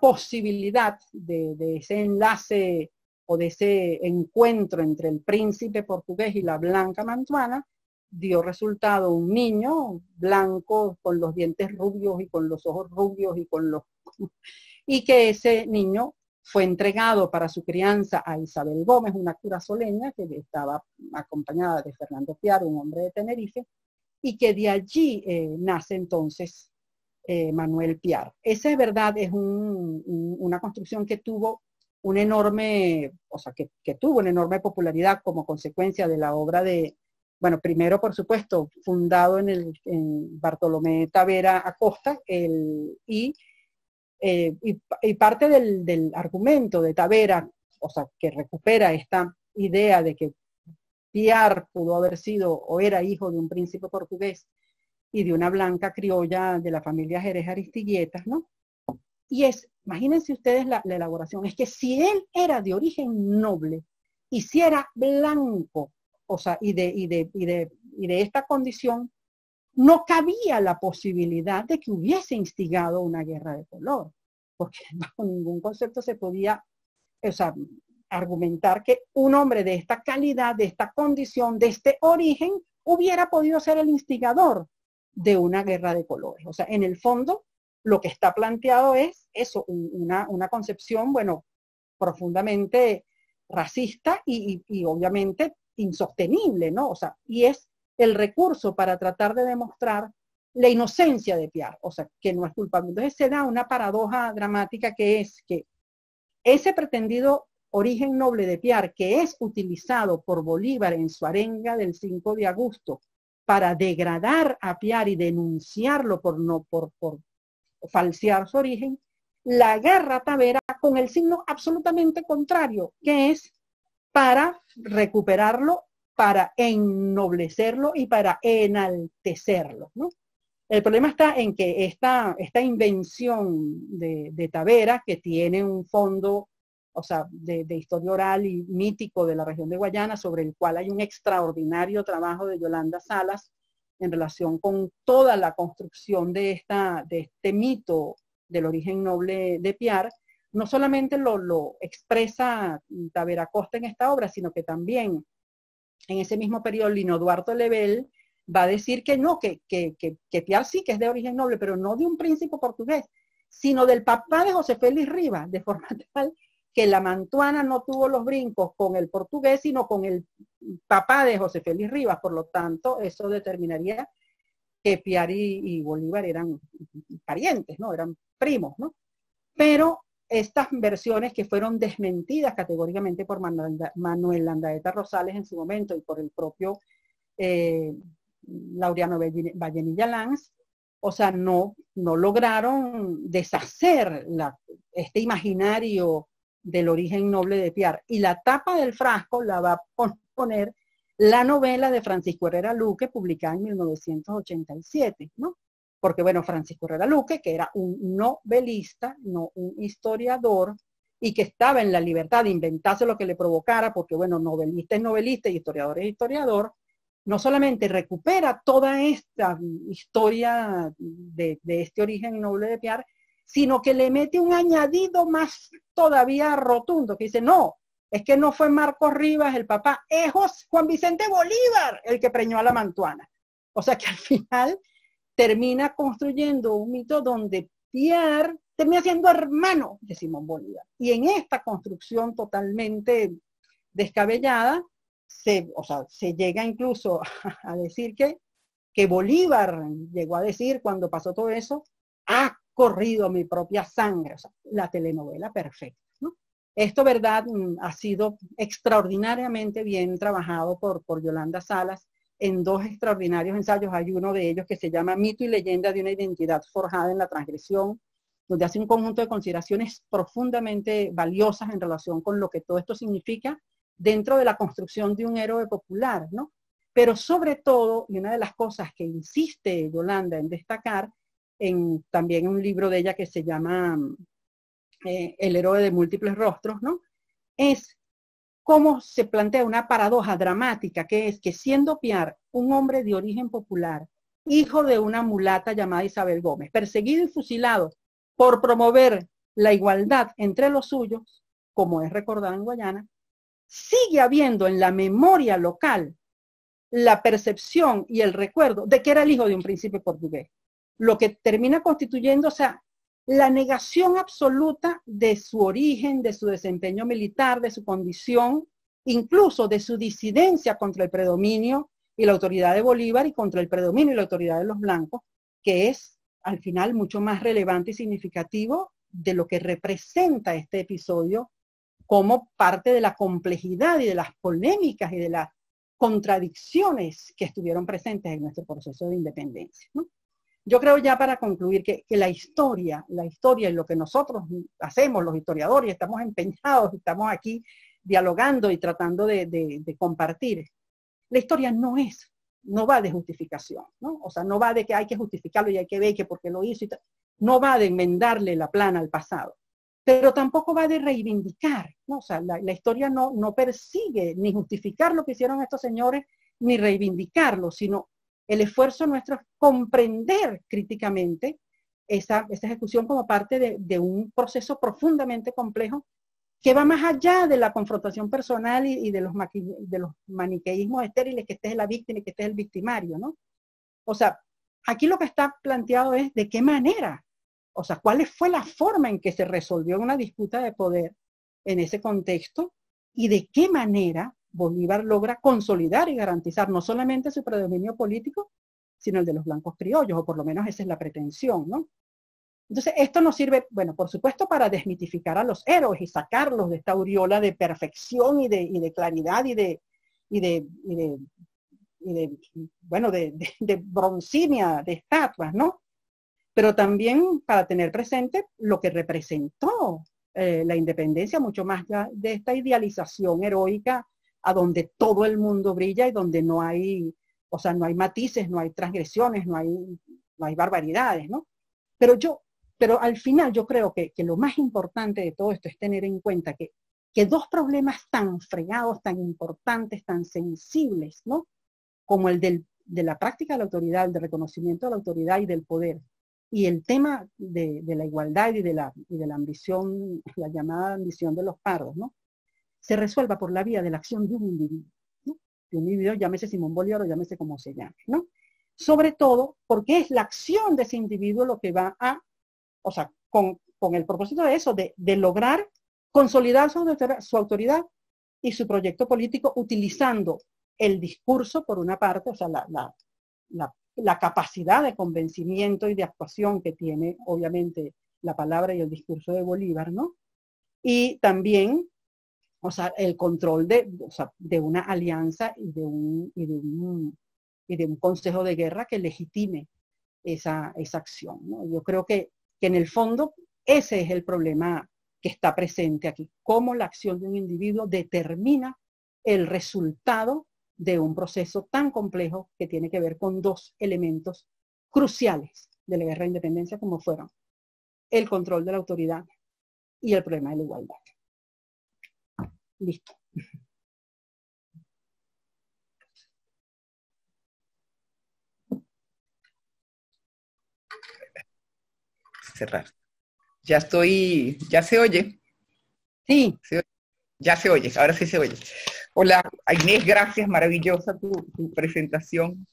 posibilidad de, ese enlace o de ese encuentro entre el príncipe portugués y la blanca mantuana dio resultado un niño blanco con los dientes rubios y con los ojos rubios y con los (laughs) y que ese niño fue entregado para su crianza a Isabel Gómez, una cura soleña que estaba acompañada de Fernando Piar, un hombre de Tenerife, y que de allí eh, nace entonces eh, Manuel Piar. Esa es verdad, es una construcción que tuvo un enorme, o sea, que, que, tuvo una enorme popularidad como consecuencia de la obra de, bueno, primero, por supuesto, fundado en, el, Bartolomé Tavera Acosta, el, y, eh, y, parte del, del, argumento de Tavera, o sea, que recupera esta idea de que Piar pudo haber sido o era hijo de un príncipe portugués y de una blanca criolla de la familia Jerez Aristiguietas, ¿no? Y es, imagínense ustedes la, la elaboración, es que si él era de origen noble y si era blanco, o sea, y de, y de, y de, y de esta condición, no cabía la posibilidad de que hubiese instigado una guerra de color, porque (laughs) bajo ningún concepto se podía o sea, argumentar que un hombre de esta calidad, de esta condición, de este origen, hubiera podido ser el instigador de una guerra de colores. O sea, en el fondo, lo que está planteado es eso, una, una concepción, bueno, profundamente racista y, y, y obviamente insostenible, ¿no? O sea, y es el recurso para tratar de demostrar la inocencia de Piar, o sea, que no es culpable. Entonces se da una paradoja dramática que es que ese pretendido origen noble de Piar, que es utilizado por Bolívar en su arenga del 5 de agosto para degradar a Piar y denunciarlo por no por, por falsear su origen, la agarra Tavera con el signo absolutamente contrario, que es para recuperarlo, para ennoblecerlo y para enaltecerlo. El problema está en que esta, esta invención de, de, Tavera, que tiene un fondo, o sea, de, de, historia oral y mítico de la región de Guayana, sobre el cual hay un extraordinario trabajo de Yolanda Salas en relación con toda la construcción de, esta, de este mito del origen noble de Piar, no solamente lo, expresa Tavera Costa en esta obra, sino que también en ese mismo periodo Lino Duarto Lebel va a decir que no, que, que, que, que Piar sí que es de origen noble, pero no de un príncipe portugués, sino del papá de José Félix Rivas, de forma (laughs) tal que la mantuana no tuvo los brincos con el portugués, sino con el papá de José Félix Rivas. Por lo tanto, eso determinaría que Piar y, y Bolívar eran parientes, ¿no? Eran primos, ¿no? Pero estas versiones que fueron desmentidas categóricamente por Manuel Landaeta Rosales en su momento y por el propio eh, Laureano Vallenilla Lanz, o sea, no, no lograron deshacer este imaginario del origen noble de Piar. Y la tapa del frasco la va a poner la novela de Francisco Herrera Luque, publicada en 1987, ¿no? Porque bueno, Francisco Herrera Luque, que era un novelista, no un historiador, y que estaba en la libertad de inventarse lo que le provocara, porque bueno, novelista es novelista y historiador es historiador, no solamente recupera toda esta historia de, de este origen noble de Piar, sino que le mete un añadido más todavía rotundo, que dice, no, es que no fue Marcos Rivas el papá, es Juan Vicente Bolívar el que preñó a la mantuana. O sea que al final termina construyendo un mito donde Pierre termina siendo hermano de Simón Bolívar. Y en esta construcción totalmente descabellada, se, o sea, se llega incluso (laughs) a decir que, que Bolívar llegó a decir cuando pasó todo eso, ha corrido mi propia sangre, o sea, la telenovela perfecta. Esto, verdad, mm, ha sido extraordinariamente bien trabajado por, por Yolanda Salas en dos extraordinarios ensayos. Hay uno de ellos que se llama Mito y leyenda de una identidad forjada en la transgresión, donde hace un conjunto de consideraciones profundamente valiosas en relación con lo que todo esto significa dentro de la construcción de un héroe popular, ¿no? Pero sobre todo, y una de las cosas que insiste Yolanda en destacar, en también un libro de ella que se llama eh, El héroe de múltiples rostros, ¿no? Es cómo se plantea una paradoja dramática, que es que siendo Piar un hombre de origen popular, hijo de una mulata llamada Isabel Gómez, perseguido y fusilado por promover la igualdad entre los suyos, como es recordado en Guayana, sigue habiendo en la memoria local la percepción y el recuerdo de que era el hijo de un príncipe portugués, lo que termina sea, la negación absoluta de su origen, de su desempeño militar, de su condición, incluso de su disidencia contra el predominio y la autoridad de Bolívar y contra el predominio y la autoridad de los blancos, que es al final mucho más relevante y significativo de lo que representa este episodio como parte de la complejidad y de las polémicas y de las contradicciones que estuvieron presentes en nuestro proceso de independencia. Yo creo ya para concluir que, la historia, la historia y lo que nosotros hacemos, los historiadores, estamos empeñados, estamos aquí dialogando y tratando de compartir, la historia no es, no va de justificación, ¿no? O sea, no va de que hay que justificarlo y hay que ver que porque lo hizo y No va de enmendarle la plana al pasado, pero tampoco va de reivindicar. O sea, la, historia no, no persigue ni justificar lo que hicieron estos señores, ni reivindicarlo, sino el esfuerzo nuestro es comprender críticamente esa, ejecución como parte de, un proceso profundamente complejo que va más allá de la confrontación personal y, de, los maniqueísmos estériles, que esté es la víctima y que esté es el victimario, ¿no? O sea, aquí lo que está planteado es de qué manera, o sea, cuál fue la forma en que se resolvió una disputa de poder en ese contexto y de qué manera Bolívar logra consolidar y garantizar no solamente su predominio político, sino el de los blancos criollos, o por lo menos esa es la pretensión, ¿no? Entonces, esto nos sirve, bueno, por supuesto, para desmitificar a los héroes y sacarlos de esta aureola de perfección y de, claridad y de, y de, bueno, de, estatuas, ¿no? Pero también para tener presente lo que representó eh, la independencia, mucho más allá de esta idealización heroica a donde todo el mundo brilla y donde no hay, o sea, no hay matices, no hay transgresiones, no hay, no hay barbaridades, ¿no? Pero yo pero al final yo creo que, lo más importante de todo esto es tener en cuenta que, que dos problemas tan fregados, tan importantes, tan sensibles, ¿no? Como el del, de la práctica de la autoridad, el de reconocimiento de la autoridad y del poder, y el tema de, la igualdad y de la, y de la ambición, la llamada ambición de los pardos, ¿no? Se resuelva por la vía de la acción de un individuo, ¿no? De un individuo, llámese Simón Bolívar o llámese como se llame, ¿no? Sobre todo porque es la acción de ese individuo lo que va a o sea, con, el propósito de eso, de, lograr consolidar su, autoridad y su proyecto político utilizando el discurso, por una parte, o sea, la, capacidad de convencimiento y de actuación que tiene, obviamente, la palabra y el discurso de Bolívar, ¿no? Y también, o sea, el control de, de una alianza y de un, y de un, consejo de guerra que legitime esa, esa acción. Yo creo que que en el fondo ese es el problema que está presente aquí, cómo la acción de un individuo determina el resultado de un proceso tan complejo que tiene que ver con dos elementos cruciales de la guerra de independencia como fueron el control de la autoridad y el problema de la igualdad. Listo. cerrar. Ya estoy, ya se oye. Sí. Ya se oye, ahora sí se oye. Hola, Inés, gracias, maravillosa tu, presentación.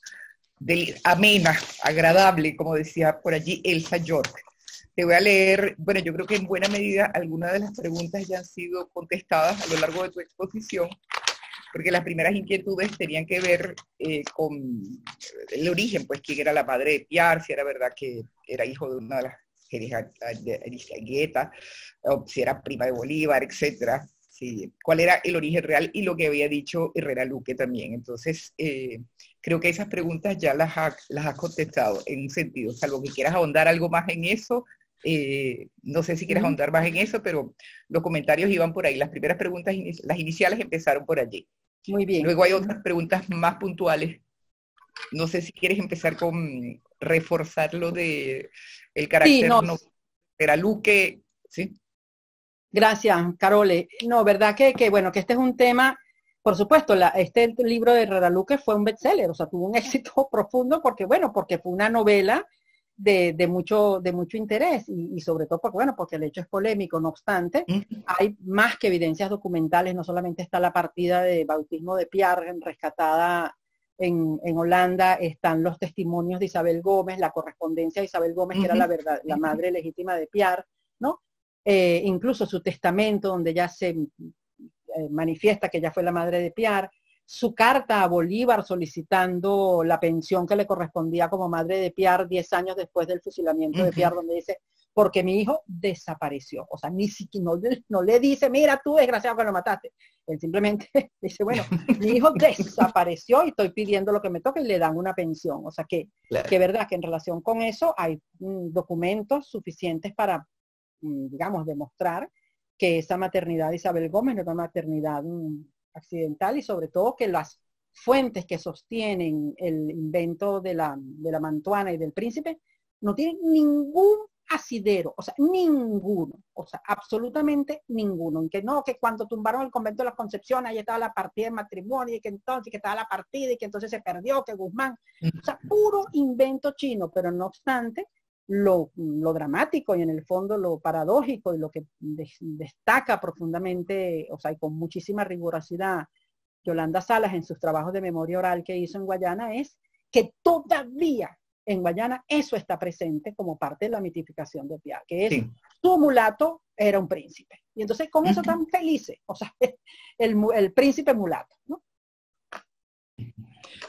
amena, agradable, como decía por allí Elsa York. Te voy a leer, bueno, yo creo que en buena medida algunas de las preguntas ya han sido contestadas a lo largo de tu exposición, porque las primeras inquietudes tenían que ver eh, con el origen, pues quién era la madre de Piar, si era verdad que era hijo de una de las Guetta, si era prima de Bolívar, etcétera. Sí, cuál era el origen real y lo que había dicho Herrera Luque también. Entonces, eh, creo que esas preguntas ya las has ha contestado en un sentido, salvo que quieras ahondar algo más en eso. Eh, no sé si quieres ahondar más en eso, pero los comentarios iban por ahí. Las primeras preguntas, las iniciales empezaron por allí. Muy bien. Luego hay otras preguntas más puntuales. No sé si quieres empezar con, reforzar lo de el carácter no. no, era Luque, ¿sí? Gracias, Carole. No, verdad que, que, bueno, que este es un tema, por supuesto, la, este libro de Reraluque fue un bestseller, o sea, tuvo un (laughs) éxito profundo porque, bueno, porque fue una novela de, de mucho, de mucho interés y, y, sobre todo porque, bueno, porque el hecho es polémico. No obstante, hay más que evidencias documentales, no solamente está la partida de bautismo de Pierre rescatada en, en, Holanda, están los testimonios de Isabel Gómez, la correspondencia de Isabel Gómez, que era la, verdad, la madre legítima de Pierre, ¿no? Eh, incluso su testamento, donde ya se eh, manifiesta que ella fue la madre de Pierre, su carta a Bolívar solicitando la pensión que le correspondía como madre de Pierre 10 años después del fusilamiento uh -huh. de Pierre, donde dice, porque mi hijo desapareció. O sea, ni siquiera no, no, le dice, mira tú, desgraciado que lo mataste. Él simplemente (laughs) dice, bueno, mi hijo (laughs) desapareció y estoy pidiendo lo que me toca y le dan una pensión. O sea, que, claro. que verdad que en relación con eso hay mm, documentos suficientes para, mm, digamos, demostrar que esa maternidad de Isabel Gómez no era una maternidad mm, accidental y sobre todo que las fuentes que sostienen el invento de la, de la mantuana y del príncipe no tienen ningún asidero, o sea, ninguno, o sea, absolutamente ninguno, en que no, que cuando tumbaron el convento de la Concepción, ahí estaba la partida de matrimonio, y que entonces, que estaba la partida, y que entonces se perdió, que Guzmán, o sea, puro invento chino, pero no obstante, lo, lo dramático y en el fondo lo paradójico y lo que des, destaca profundamente, o sea, y con muchísima rigurosidad, Yolanda Salas en sus trabajos de memoria oral que hizo en Guayana es que todavía en Guayana eso está presente como parte de la mitificación de Piar, que es sí. su mulato era un príncipe. Y entonces con eso están felices, o sea, (laughs) el, el príncipe mulato, ¿no?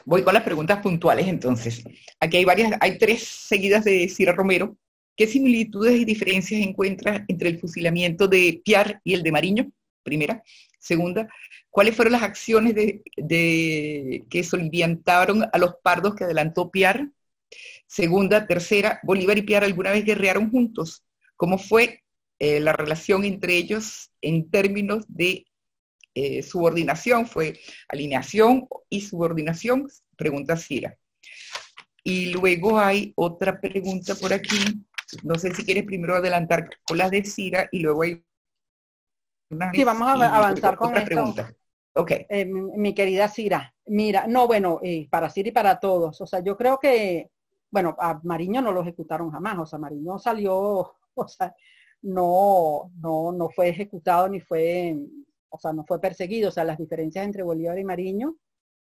Voy con las preguntas puntuales entonces. Aquí hay varias, hay tres seguidas de Cira Romero. ¿Qué similitudes y diferencias encuentras entre el fusilamiento de Piar y el de Mariño? Primera. Segunda, ¿cuáles fueron las acciones de, que soliviantaron a los pardos que adelantó Piar? Segunda, tercera, Bolívar y Piar alguna vez guerrearon juntos. ¿Cómo fue eh, la relación entre ellos en términos de eh, subordinación? ¿Fue alineación y subordinación? Pregunta Cira. Y luego hay otra pregunta por aquí. No sé si quieres primero adelantar con las de Cira y luego hay una... Sí, vamos a avanzar con otra esto. pregunta. Ok. Eh, mi, mi, querida Cira, mira, no, bueno, eh, para Cira y para todos. O sea, yo creo que bueno, a Mariño no lo ejecutaron jamás, o sea, Mariño salió, (laughs) o sea, no, no, no fue ejecutado ni fue, o sea, no fue perseguido, o sea, las diferencias entre Bolívar y Mariño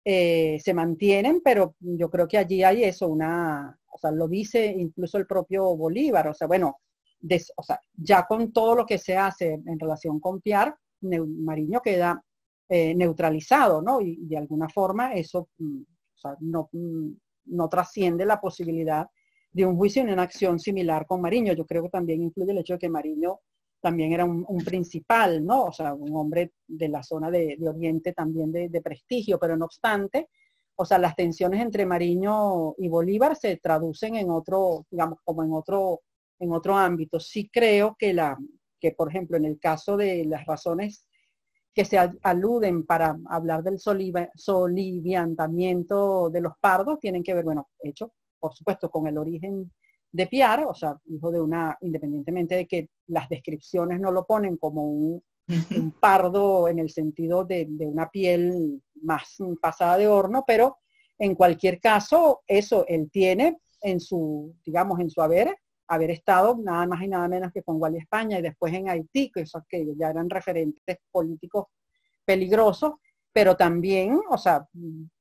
eh, se mantienen, pero yo creo que allí hay eso, una, o sea, lo dice incluso el propio Bolívar, o sea, bueno, o sea, ya con todo lo que se hace en relación con Piar, Mariño queda eh, neutralizado, ¿no? Y, de alguna forma eso, mm, no mm, no trasciende la posibilidad de un juicio en una acción similar con Mariño. Yo creo que también incluye el hecho de que Mariño también era un, principal, ¿no? O sea, un hombre de la zona de, Oriente también de, de, prestigio, pero no obstante, o sea, las tensiones entre Mariño y Bolívar se traducen en otro, digamos, como en otro, en otro ámbito. Sí creo que la, que por ejemplo, en el caso de las razones que se aluden para hablar del soliviantamiento de los pardos tienen que ver, bueno, hecho, por supuesto, con el origen de Piar, o sea, hijo de una, independientemente de que las descripciones no lo ponen como un, un pardo en el sentido de, de, una piel más pasada de horno, pero en cualquier caso, eso él tiene en su, digamos, en su haber, haber estado nada más y nada menos que con Guali España y después en Haití, que esos que ya eran referentes políticos peligrosos, pero también, o sea,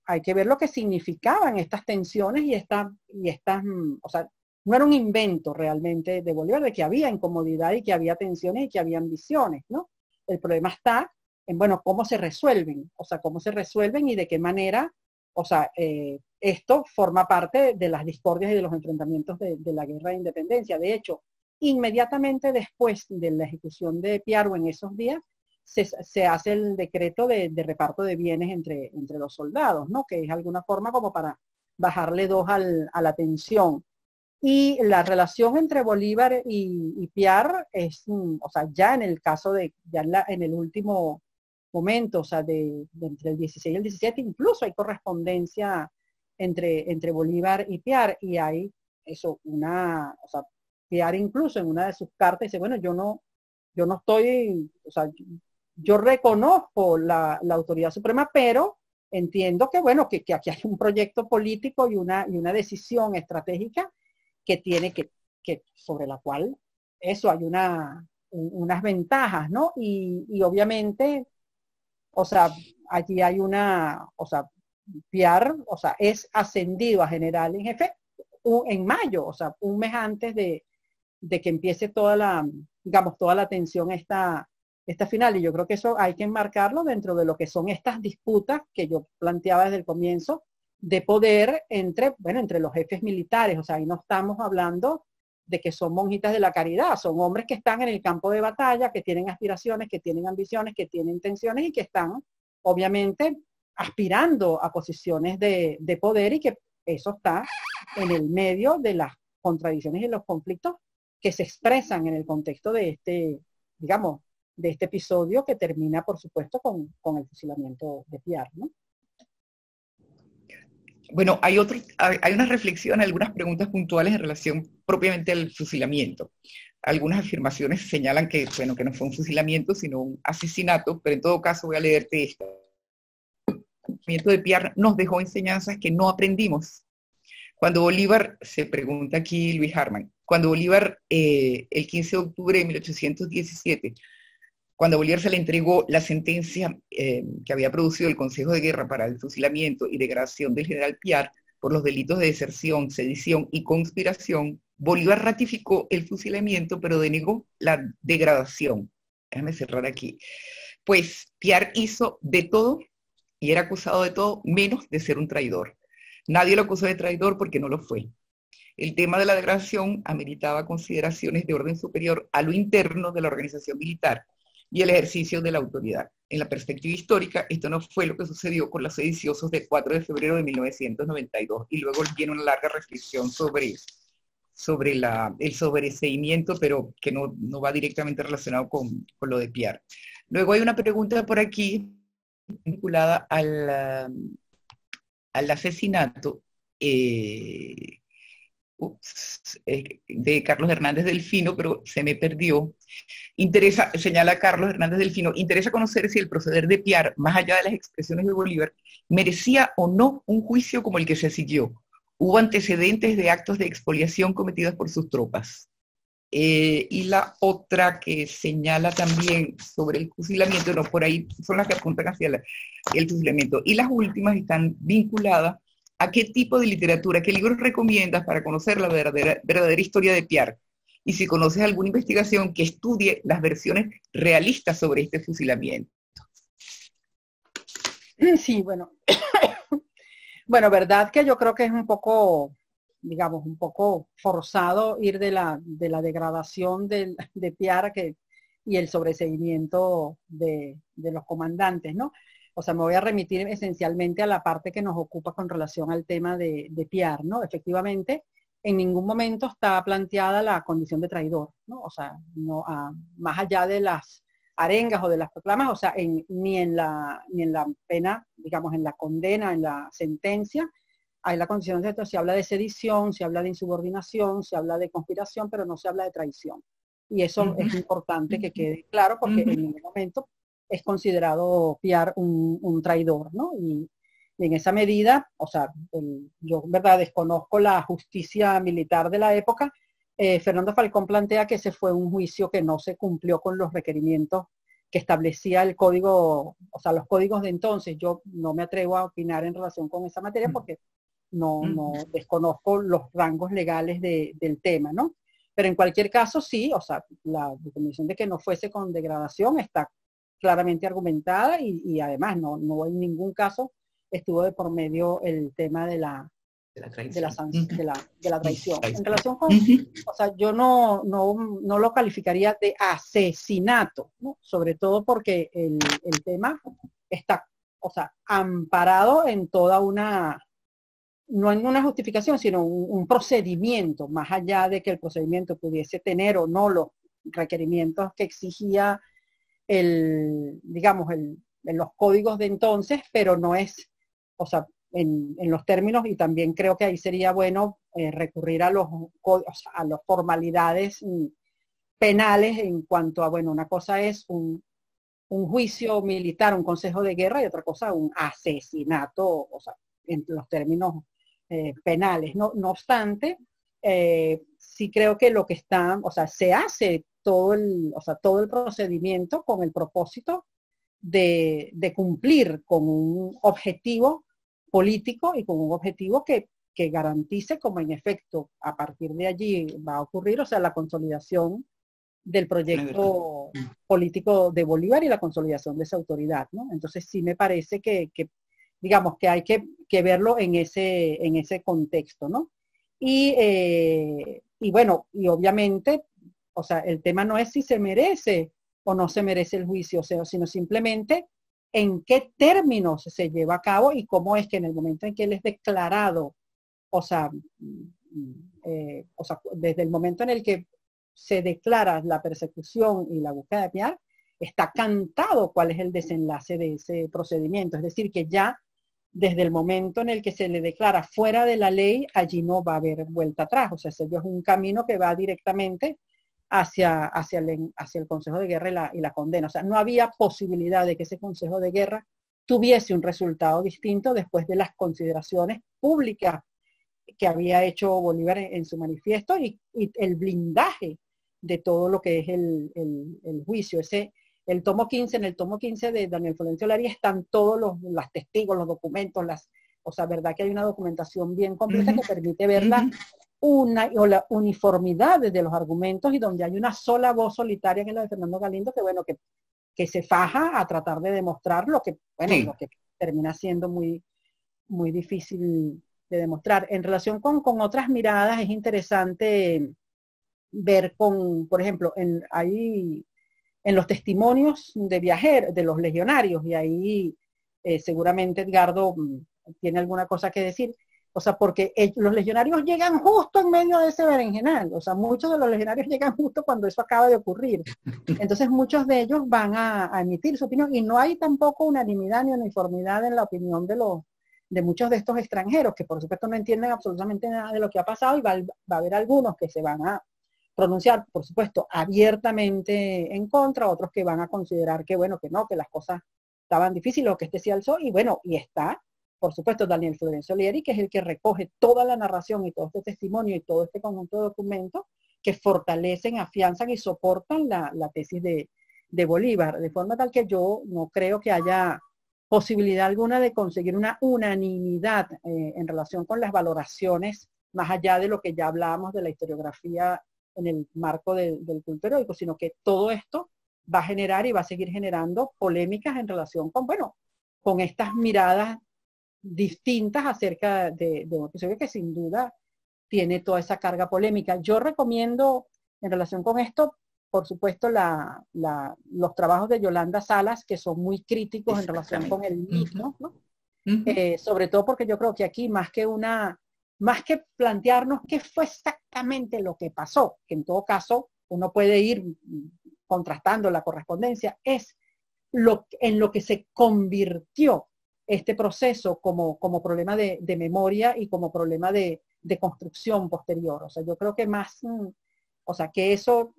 hay que ver lo que significaban estas tensiones y, esta, y estas, o sea, no era un invento realmente de Bolívar, de que había incomodidad y que había tensiones y que había ambiciones, ¿no? El problema está en, bueno, cómo se resuelven, o sea, cómo se resuelven y de qué manera, o sea, eh, esto forma parte de las discordias y de los enfrentamientos de, la guerra de independencia. De hecho, inmediatamente después de la ejecución de Piaro en esos días, se, se hace el decreto de, de, reparto de bienes entre, entre los soldados, ¿no? Que es alguna forma como para bajarle dos al, a la tensión. Y la relación entre Bolívar y, Piar es, o sea, ya en el caso de, ya en, el último momento, o sea, de, entre el 16 y el 17, incluso hay correspondencia entre, entre Bolívar y Piar y hay eso, una, o sea, Piar incluso en una de sus cartas dice, bueno, yo no, yo no estoy, o sea, yo reconozco la, autoridad suprema, pero entiendo que, bueno, que, aquí hay un proyecto político y una, y una decisión estratégica que tiene que, que sobre la cual eso hay una, unas ventajas, ¿no? Y, obviamente, o sea, allí hay una, o sea, Piar, o sea, es ascendido a general en jefe en mayo, o sea, un mes antes de, de que empiece toda la, digamos, toda la atención esta, esta final. Y yo creo que eso hay que enmarcarlo dentro de lo que son estas disputas que yo planteaba desde el comienzo de poder entre, bueno, entre los jefes militares. O sea, ahí no estamos hablando de que son monjitas de la caridad, son hombres que están en el campo de batalla, que tienen aspiraciones, que tienen ambiciones, que tienen intenciones y que están, obviamente, aspirando a posiciones de, de poder y que eso está en el medio de las contradicciones y los conflictos que se expresan en el contexto de este, digamos, de este episodio que termina, por supuesto, con, con el fusilamiento de Piar, ¿no? Bueno, hay, otro, hay una reflexión, algunas preguntas puntuales en relación propiamente al fusilamiento. Algunas afirmaciones señalan que, bueno, que no fue un fusilamiento, sino un asesinato, pero en todo caso voy a leerte esto. El fusilamiento de Piar nos dejó enseñanzas que no aprendimos. Cuando Bolívar, se pregunta aquí Luis Harman, cuando Bolívar, eh, el 15 de octubre de 1817, cuando a Bolívar se le entregó la sentencia eh, que había producido el Consejo de Guerra para el fusilamiento y degradación del general Piar por los delitos de deserción, sedición y conspiración, Bolívar ratificó el fusilamiento, pero denegó la degradación. Déjame cerrar aquí. Pues Piar hizo de todo y era acusado de todo menos de ser un traidor. Nadie lo acusó de traidor porque no lo fue. El tema de la degradación ameritaba consideraciones de orden superior a lo interno de la organización militar y el ejercicio de la autoridad. En la perspectiva histórica, esto no fue lo que sucedió con los sediciosos del 4 de febrero de 1992 y luego viene una larga reflexión sobre, sobre la, el sobreseimiento, pero que no, va directamente relacionado con, lo de Pierre. Luego hay una pregunta por aquí vinculada al, al asesinato eh, eh, de Carlos Hernández Delfino, pero se me perdió. Interesa, señala Carlos Hernández Delfino, interesa conocer si el proceder de Piar, más allá de las expresiones de Bolívar, merecía o no un juicio como el que se siguió. Hubo antecedentes de actos de expoliación cometidos por sus tropas. Eh, y la otra que señala también sobre el fusilamiento, no, por ahí son las que apuntan hacia el fusilamiento. Y las últimas están vinculadas a qué tipo de literatura, qué libros recomiendas para conocer la verdadera, historia de Pierre y si conoces alguna investigación que estudie las versiones realistas sobre este fusilamiento. Sí, bueno. (coughs) bueno, verdad que yo creo que es un poco, digamos, un poco forzado ir de la, de la degradación de, que, y el sobreseguimiento de, de los comandantes, ¿no? O sea, me voy a remitir esencialmente a la parte que nos ocupa con relación al tema de, de Piar, ¿no? Efectivamente, en ningún momento está planteada la condición de traidor, ¿no? O sea, no, más allá de las arengas o de las proclamas, o sea, ni, en la, ni en la pena, digamos, en la condena, en la sentencia, hay la condición de traidor, se habla de sedición, se habla de insubordinación, se habla de conspiración, pero no se habla de traición. Y eso es importante que quede claro porque en ningún momento es considerado Piar un, traidor, ¿no? Y, en esa medida, o sea, yo verdad desconozco la justicia militar de la época, eh, Fernando Falcón plantea que ese fue un juicio que no se cumplió con los requerimientos que establecía el código, o sea, los códigos de entonces. Yo no me atrevo a opinar en relación con esa materia mm. porque no, mm. no desconozco los rangos legales del tema, ¿no? Pero en cualquier caso, sí, o sea, la definición de que no fuese con degradación está claramente argumentada y, además no, no en ningún caso estuvo de por medio el tema de la de la, de la, traición. En relación con, o sea, yo no, no, lo calificaría de asesinato, sobre todo porque el, tema está, o sea, amparado en toda una, no en una justificación, sino un, procedimiento, más allá de que el procedimiento pudiese tener o no los requerimientos que exigía el, digamos, el, los códigos de entonces, pero no es, o sea, en, los términos y también creo que ahí sería bueno eh, recurrir a los a las formalidades mm, penales en cuanto a, bueno, una cosa es un, juicio militar, un consejo de guerra y otra cosa un asesinato, o sea, en los términos eh, penales. No, no obstante, eh, sí creo que lo que está, o sea, se hace todo el, o sea, todo el procedimiento con el propósito de, de cumplir con un objetivo político y con un objetivo que, que garantice como en efecto a partir de allí va a ocurrir, o sea, la consolidación del proyecto político de Bolívar y la consolidación de esa autoridad, ¿no? Entonces sí me parece que, que digamos, que hay que, que, verlo en ese, en ese contexto, ¿no? Y, eh, y bueno, y obviamente, o sea, el tema no es si se merece o no se merece el juicio, o sea, sino simplemente en qué términos se lleva a cabo y cómo es que en el momento en que él es declarado, o sea, eh, o sea desde el momento en el que se declara la persecución y la búsqueda de piar, está cantado cuál es el desenlace de ese procedimiento. Es decir, que ya desde el momento en el que se le declara fuera de la ley, allí no va a haber vuelta atrás. O sea, ese es un camino que va directamente hacia, hacia, el, Consejo de Guerra y la, y la condena. O sea, no había posibilidad de que ese Consejo de Guerra tuviese un resultado distinto después de las consideraciones públicas que había hecho Bolívar en, su manifiesto y, el blindaje de todo lo que es el, el, juicio. Ese, el tomo 15, en el tomo 15 de Daniel Florencio Lari están todos los, los testigos, los documentos, las, o sea, verdad que hay una documentación bien completa que permite verla una o la uniformidad de los argumentos y donde hay una sola voz solitaria que es la de Fernando Galindo, que bueno, que, que se faja a tratar de demostrar lo que, bueno, lo que termina siendo muy, muy difícil de demostrar. En relación con, con otras miradas, es interesante ver con, por ejemplo, en, ahí en los testimonios de viajeros, de los legionarios, y ahí eh, seguramente Edgardo mm, tiene alguna cosa que decir, o sea, porque los legionarios llegan justo en medio de ese berenjenal. O sea, muchos de los legionarios llegan justo cuando eso acaba de ocurrir. Entonces, muchos de ellos van a, emitir su opinión y no hay tampoco unanimidad ni uniformidad en la opinión de los de muchos de estos extranjeros que por supuesto no entienden absolutamente nada de lo que ha pasado y va, va a haber algunos que se van a pronunciar, por supuesto, abiertamente en contra, otros que van a considerar que bueno, que no, que las cosas estaban difíciles o que este sí alzó y bueno, y está por supuesto, Daniel Florencio Lieri, que es el que recoge toda la narración y todo este testimonio y todo este conjunto de documentos que fortalecen, afianzan y soportan la, tesis de, Bolívar, de forma tal que yo no creo que haya posibilidad alguna de conseguir una unanimidad eh, en relación con las valoraciones, más allá de lo que ya hablábamos de la historiografía en el marco del culto heroico, sino que todo esto va a generar y va a seguir generando polémicas en relación con, bueno, con estas miradas distintas acerca de, de un episodio que sin duda tiene toda esa carga polémica. Yo recomiendo en relación con esto, por supuesto, la, los trabajos de Yolanda Salas, que son muy críticos en relación con el mismo, eh, sobre todo porque yo creo que aquí más que una, más que plantearnos qué fue exactamente lo que pasó, que en todo caso uno puede ir contrastando la correspondencia, es lo, en lo que se convirtió este proceso como, como problema de, memoria y como problema de, construcción posterior. O sea, yo creo que más, mm, o sea, que eso,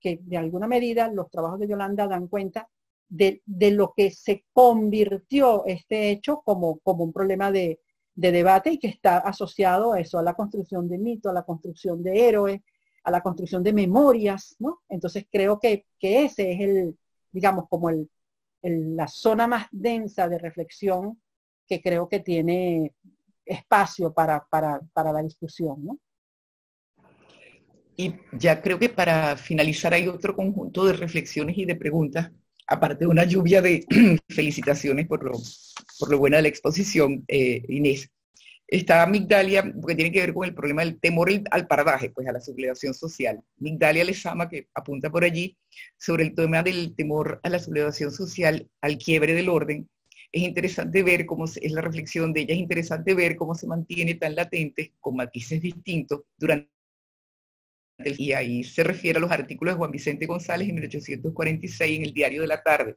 que de alguna medida los trabajos de Yolanda dan cuenta de, lo que se convirtió este hecho como, como un problema de, debate y que está asociado a eso, a la construcción de mitos, a la construcción de héroes, a la construcción de memorias, ¿no? Entonces creo que, que ese es el, digamos, como el, la zona más densa de reflexión que creo que tiene espacio para, la discusión. ¿no? Y ya creo que para finalizar hay otro conjunto de reflexiones y de preguntas, aparte de una lluvia de (clears throat) felicitaciones por lo, por lo buena de la exposición, eh, Inés está Migdalia, porque tiene que ver con el problema del temor al paradaje, pues a la sublevación social. Migdalia Lezama, que apunta por allí, sobre el tema del temor a la sublevación social, al quiebre del orden. Es interesante ver cómo es la reflexión de ella, es interesante ver cómo se mantiene tan latente, con matices distintos, durante y ahí se refiere a los artículos de Juan Vicente González en 1846 en el Diario de la Tarde,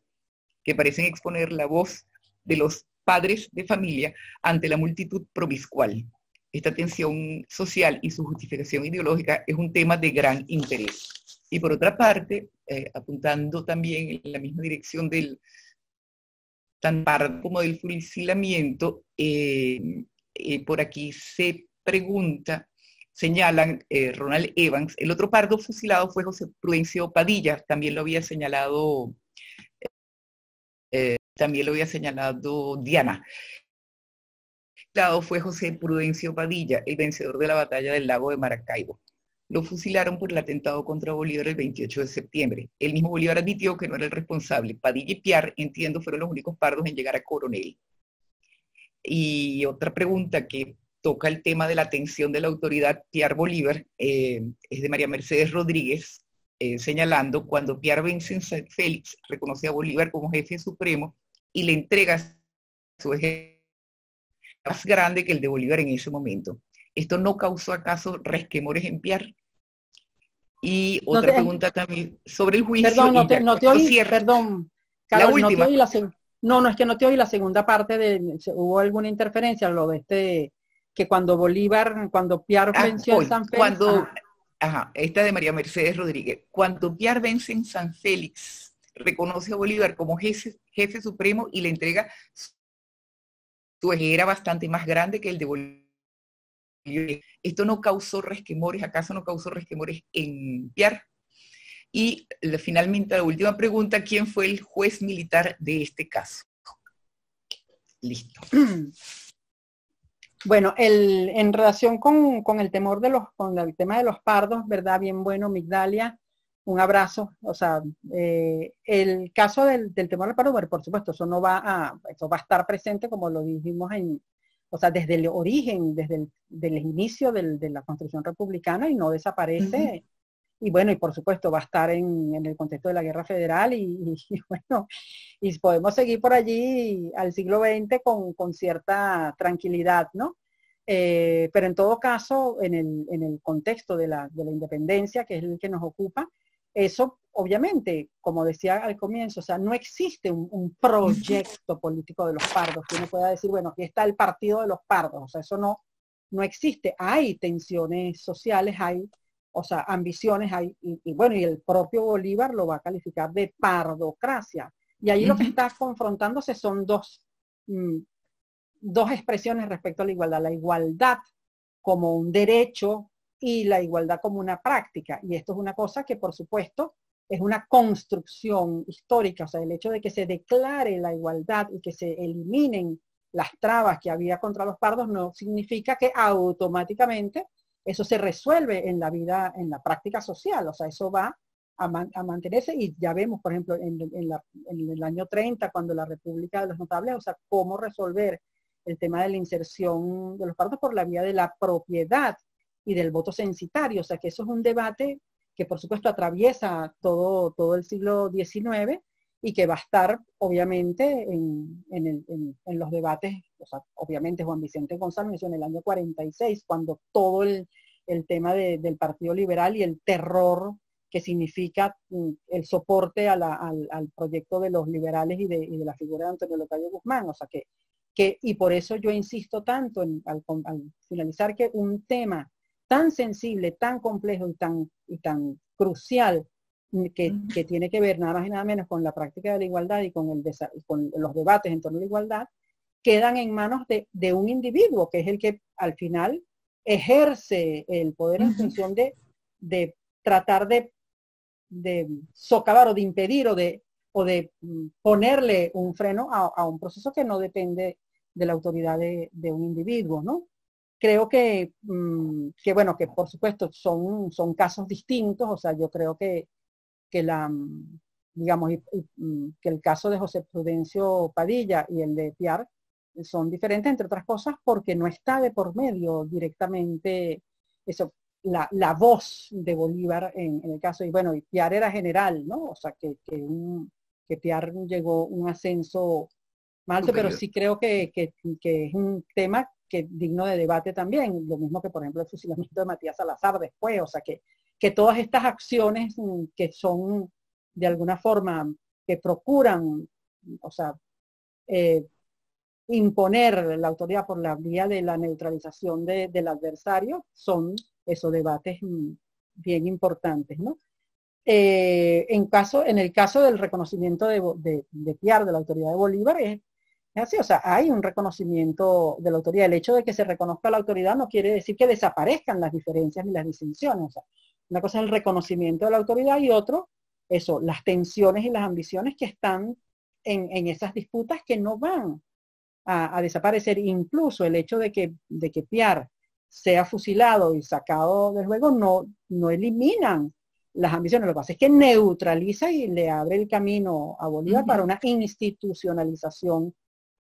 que parecen exponer la voz de los padres de familia ante la multitud promiscual. Esta tensión social y su justificación ideológica es un tema de gran interés. Y por otra parte, eh, apuntando también en la misma dirección del tan pardo como del fusilamiento, eh, eh, por aquí se pregunta, señalan Ronald Evans, el otro pardo fusilado fue José Prudencio Padilla, también lo había señalado también lo había señalado Diana. lado fue José Prudencio Padilla, el vencedor de la batalla del lago de Maracaibo. Lo fusilaron por el atentado contra Bolívar el 28 de septiembre. El mismo Bolívar admitió que no era el responsable. Padilla y Piar, entiendo, fueron los únicos pardos en llegar a Coronel. Y otra pregunta que toca el tema de la atención de la autoridad Piar Bolívar eh, es de María Mercedes Rodríguez, eh, señalando cuando Piar Vincent Félix reconoce a Bolívar como jefe supremo, y le entrega su ejército más grande que el de Bolívar en ese momento. ¿Esto no causó acaso resquemores en Piar? Y otra pregunta también sobre el juicio. Perdón, no te, no te oí, perdón. la última. No, no, no, es que no te oí la segunda parte de, ¿hubo alguna interferencia? Lo de este, que cuando Bolívar, cuando Piar ah, venció en San Félix. Cuando, ajá, esta de María Mercedes Rodríguez. Cuando Piar vence en San Félix, reconoce a Bolívar como jefe, jefe supremo y le entrega su era bastante más grande que el de Bolívar. Esto no causó resquemores, ¿acaso no causó resquemores en Piar? Y finalmente la última pregunta, ¿quién fue el juez militar de este caso? Listo. (clears throat) Bueno, el, en relación con, con, el temor de los, con el tema de los pardos, ¿verdad? Bien bueno, Migdalia un abrazo. O sea, eh, el caso del, del temor al paro, por supuesto, eso no va a, eso va a estar presente como lo dijimos en, o sea, desde el origen, desde el del inicio del, de la construcción republicana y no desaparece. Y bueno, y por supuesto va a estar en, en el contexto de la guerra federal y, (laughs) bueno, y podemos seguir por allí al siglo XX con, con cierta tranquilidad, ¿no? Eh, pero en todo caso, en el, en el contexto de la, de la, independencia, que es el que nos ocupa, eso, obviamente, como decía al comienzo, o sea, no existe un, proyecto político de los pardos que uno pueda decir, bueno, aquí está el partido de los pardos, o sea, eso no, no existe. Hay tensiones sociales, hay, o sea, ambiciones, hay, y, bueno, y el propio Bolívar lo va a calificar de pardocracia. Y ahí lo que está confrontándose son dos, mm, dos expresiones respecto a la igualdad. La igualdad como un derecho y la igualdad como una práctica. Y esto es una cosa que, por supuesto, es una construcción histórica, o sea, el hecho de que se declare la igualdad y que se eliminen las trabas que había contra los pardos no significa que automáticamente eso se resuelve en la vida, en la práctica social, o sea, eso va a, mantenerse y ya vemos, por ejemplo, en, el año 30, cuando la República de los Notables, o sea, cómo resolver el tema de la inserción de los pardos por la vía de la propiedad y del voto censitario. O sea que eso es un debate que por supuesto atraviesa todo, todo el siglo XIX y que va a estar obviamente en, en, los debates, o sea, obviamente Juan Vicente González en el año 46, cuando todo el, tema del Partido Liberal y el terror que significa mm, el soporte al, al, proyecto de los liberales y de, y de la figura de Antonio Locayo Guzmán. O sea que, que, y por eso yo insisto tanto al, al finalizar que un tema tan sensible, tan complejo y tan, y tan crucial que, que, tiene que ver nada más y nada menos con la práctica de la igualdad y con, el con los debates en torno a la igualdad, quedan en manos de, de, un individuo, que es el que al final ejerce el poder en función de, de tratar de, de, socavar o de impedir o de, o de mm, ponerle un freno a, a un proceso que no depende de la autoridad de, de un individuo, ¿no? creo que, mm, que, bueno, que por supuesto son, son casos distintos, o sea, yo creo que, que la, mm, digamos, mm, que el caso de José Prudencio Padilla y el de Piar son diferentes, entre otras cosas, porque no está de por medio directamente eso, la, la voz de Bolívar en, el caso, y bueno, y Piar era general, ¿no? O sea, que, que, un, que Piar llegó un ascenso alto, pero sí creo que, que, que es un tema que digno de debate también, lo mismo que por ejemplo el fusilamiento de Matías Salazar después, o sea que, que todas estas acciones mm, que son de alguna forma, que procuran, o sea, eh, imponer la autoridad por la vía de la neutralización del adversario, son esos debates mm, bien importantes, ¿no? Eh, en, caso, en el caso del reconocimiento de, de, de Piar, de la autoridad de Bolívar, es, así, o sea, hay un reconocimiento de la autoridad. El hecho de que se reconozca la autoridad no quiere decir que desaparezcan las diferencias ni las distinciones. O sea, una cosa es el reconocimiento de la autoridad y otro, eso, las tensiones y las ambiciones que están en, en esas disputas que no van a, a, desaparecer. Incluso el hecho de que, de que Piar sea fusilado y sacado del juego no, no eliminan las ambiciones. Lo que pasa es que neutraliza y le abre el camino a Bolívar uh -huh. para una institucionalización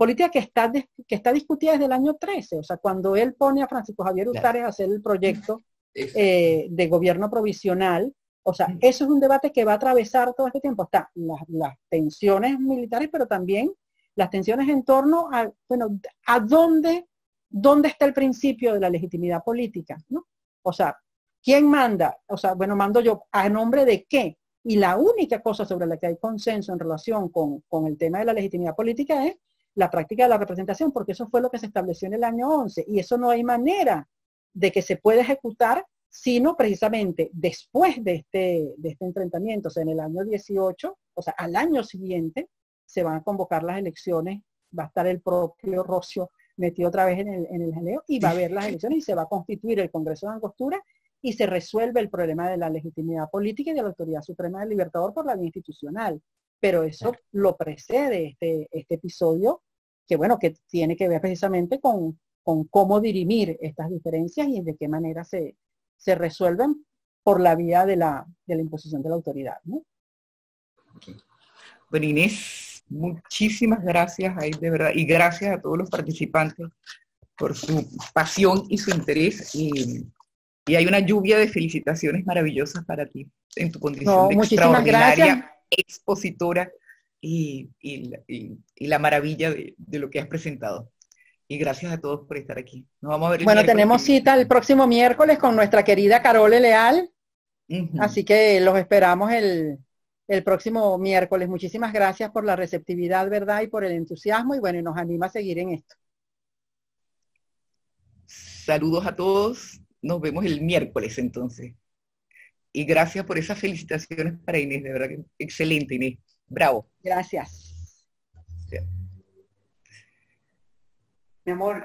política que está, que está discutida desde el año 13. O sea, cuando él pone a Francisco Javier claro. a hacer el proyecto eh, de gobierno provisional, o sea, eso es un debate que va a atravesar todo este tiempo. Está las, las tensiones militares, pero también las tensiones en torno a, bueno, a dónde, dónde está el principio de la legitimidad política, ¿no? O sea, ¿Quién manda? O sea, bueno, mando yo, ¿a nombre de qué? Y la única cosa sobre la que hay consenso en relación con, con, el tema de la legitimidad política es la práctica de la representación, porque eso fue lo que se estableció en el año 11, y eso no hay manera de que se pueda ejecutar, sino precisamente después de este, de este enfrentamiento, o sea, en el año 18, o sea, al año siguiente, se van a convocar las elecciones, va a estar el propio Rocio metido otra vez en el, en el y va a haber las elecciones y se va a constituir el Congreso de Angostura y se resuelve el problema de la legitimidad política y de la autoridad suprema del Libertador por la vía institucional. Pero eso lo precede este, este episodio, que bueno, que tiene que ver precisamente con, con cómo dirimir estas diferencias y de qué manera se, se resuelven por la vía de la, de la imposición de la autoridad. ¿no? Okay. Bueno, Inés, muchísimas gracias ahí de verdad y gracias a todos los participantes por su pasión y su interés y y hay una lluvia de felicitaciones maravillosas para ti en tu condición no, de extraordinaria gracias. Expositora y, y, y, y, la maravilla de, de, lo que has presentado. Y gracias a todos por estar aquí. Nos vamos a ver bueno, tenemos cita el próximo miércoles con nuestra querida Carole Leal. Uh -huh. Así que los esperamos el, el próximo miércoles. Muchísimas gracias por la receptividad, ¿verdad? Y por el entusiasmo. Y bueno, y nos anima a seguir en esto. Saludos a todos nos vemos el miércoles entonces. Y gracias por esas felicitaciones para Inés, de verdad que excelente Inés. Bravo. Gracias. Sí. Mi amor.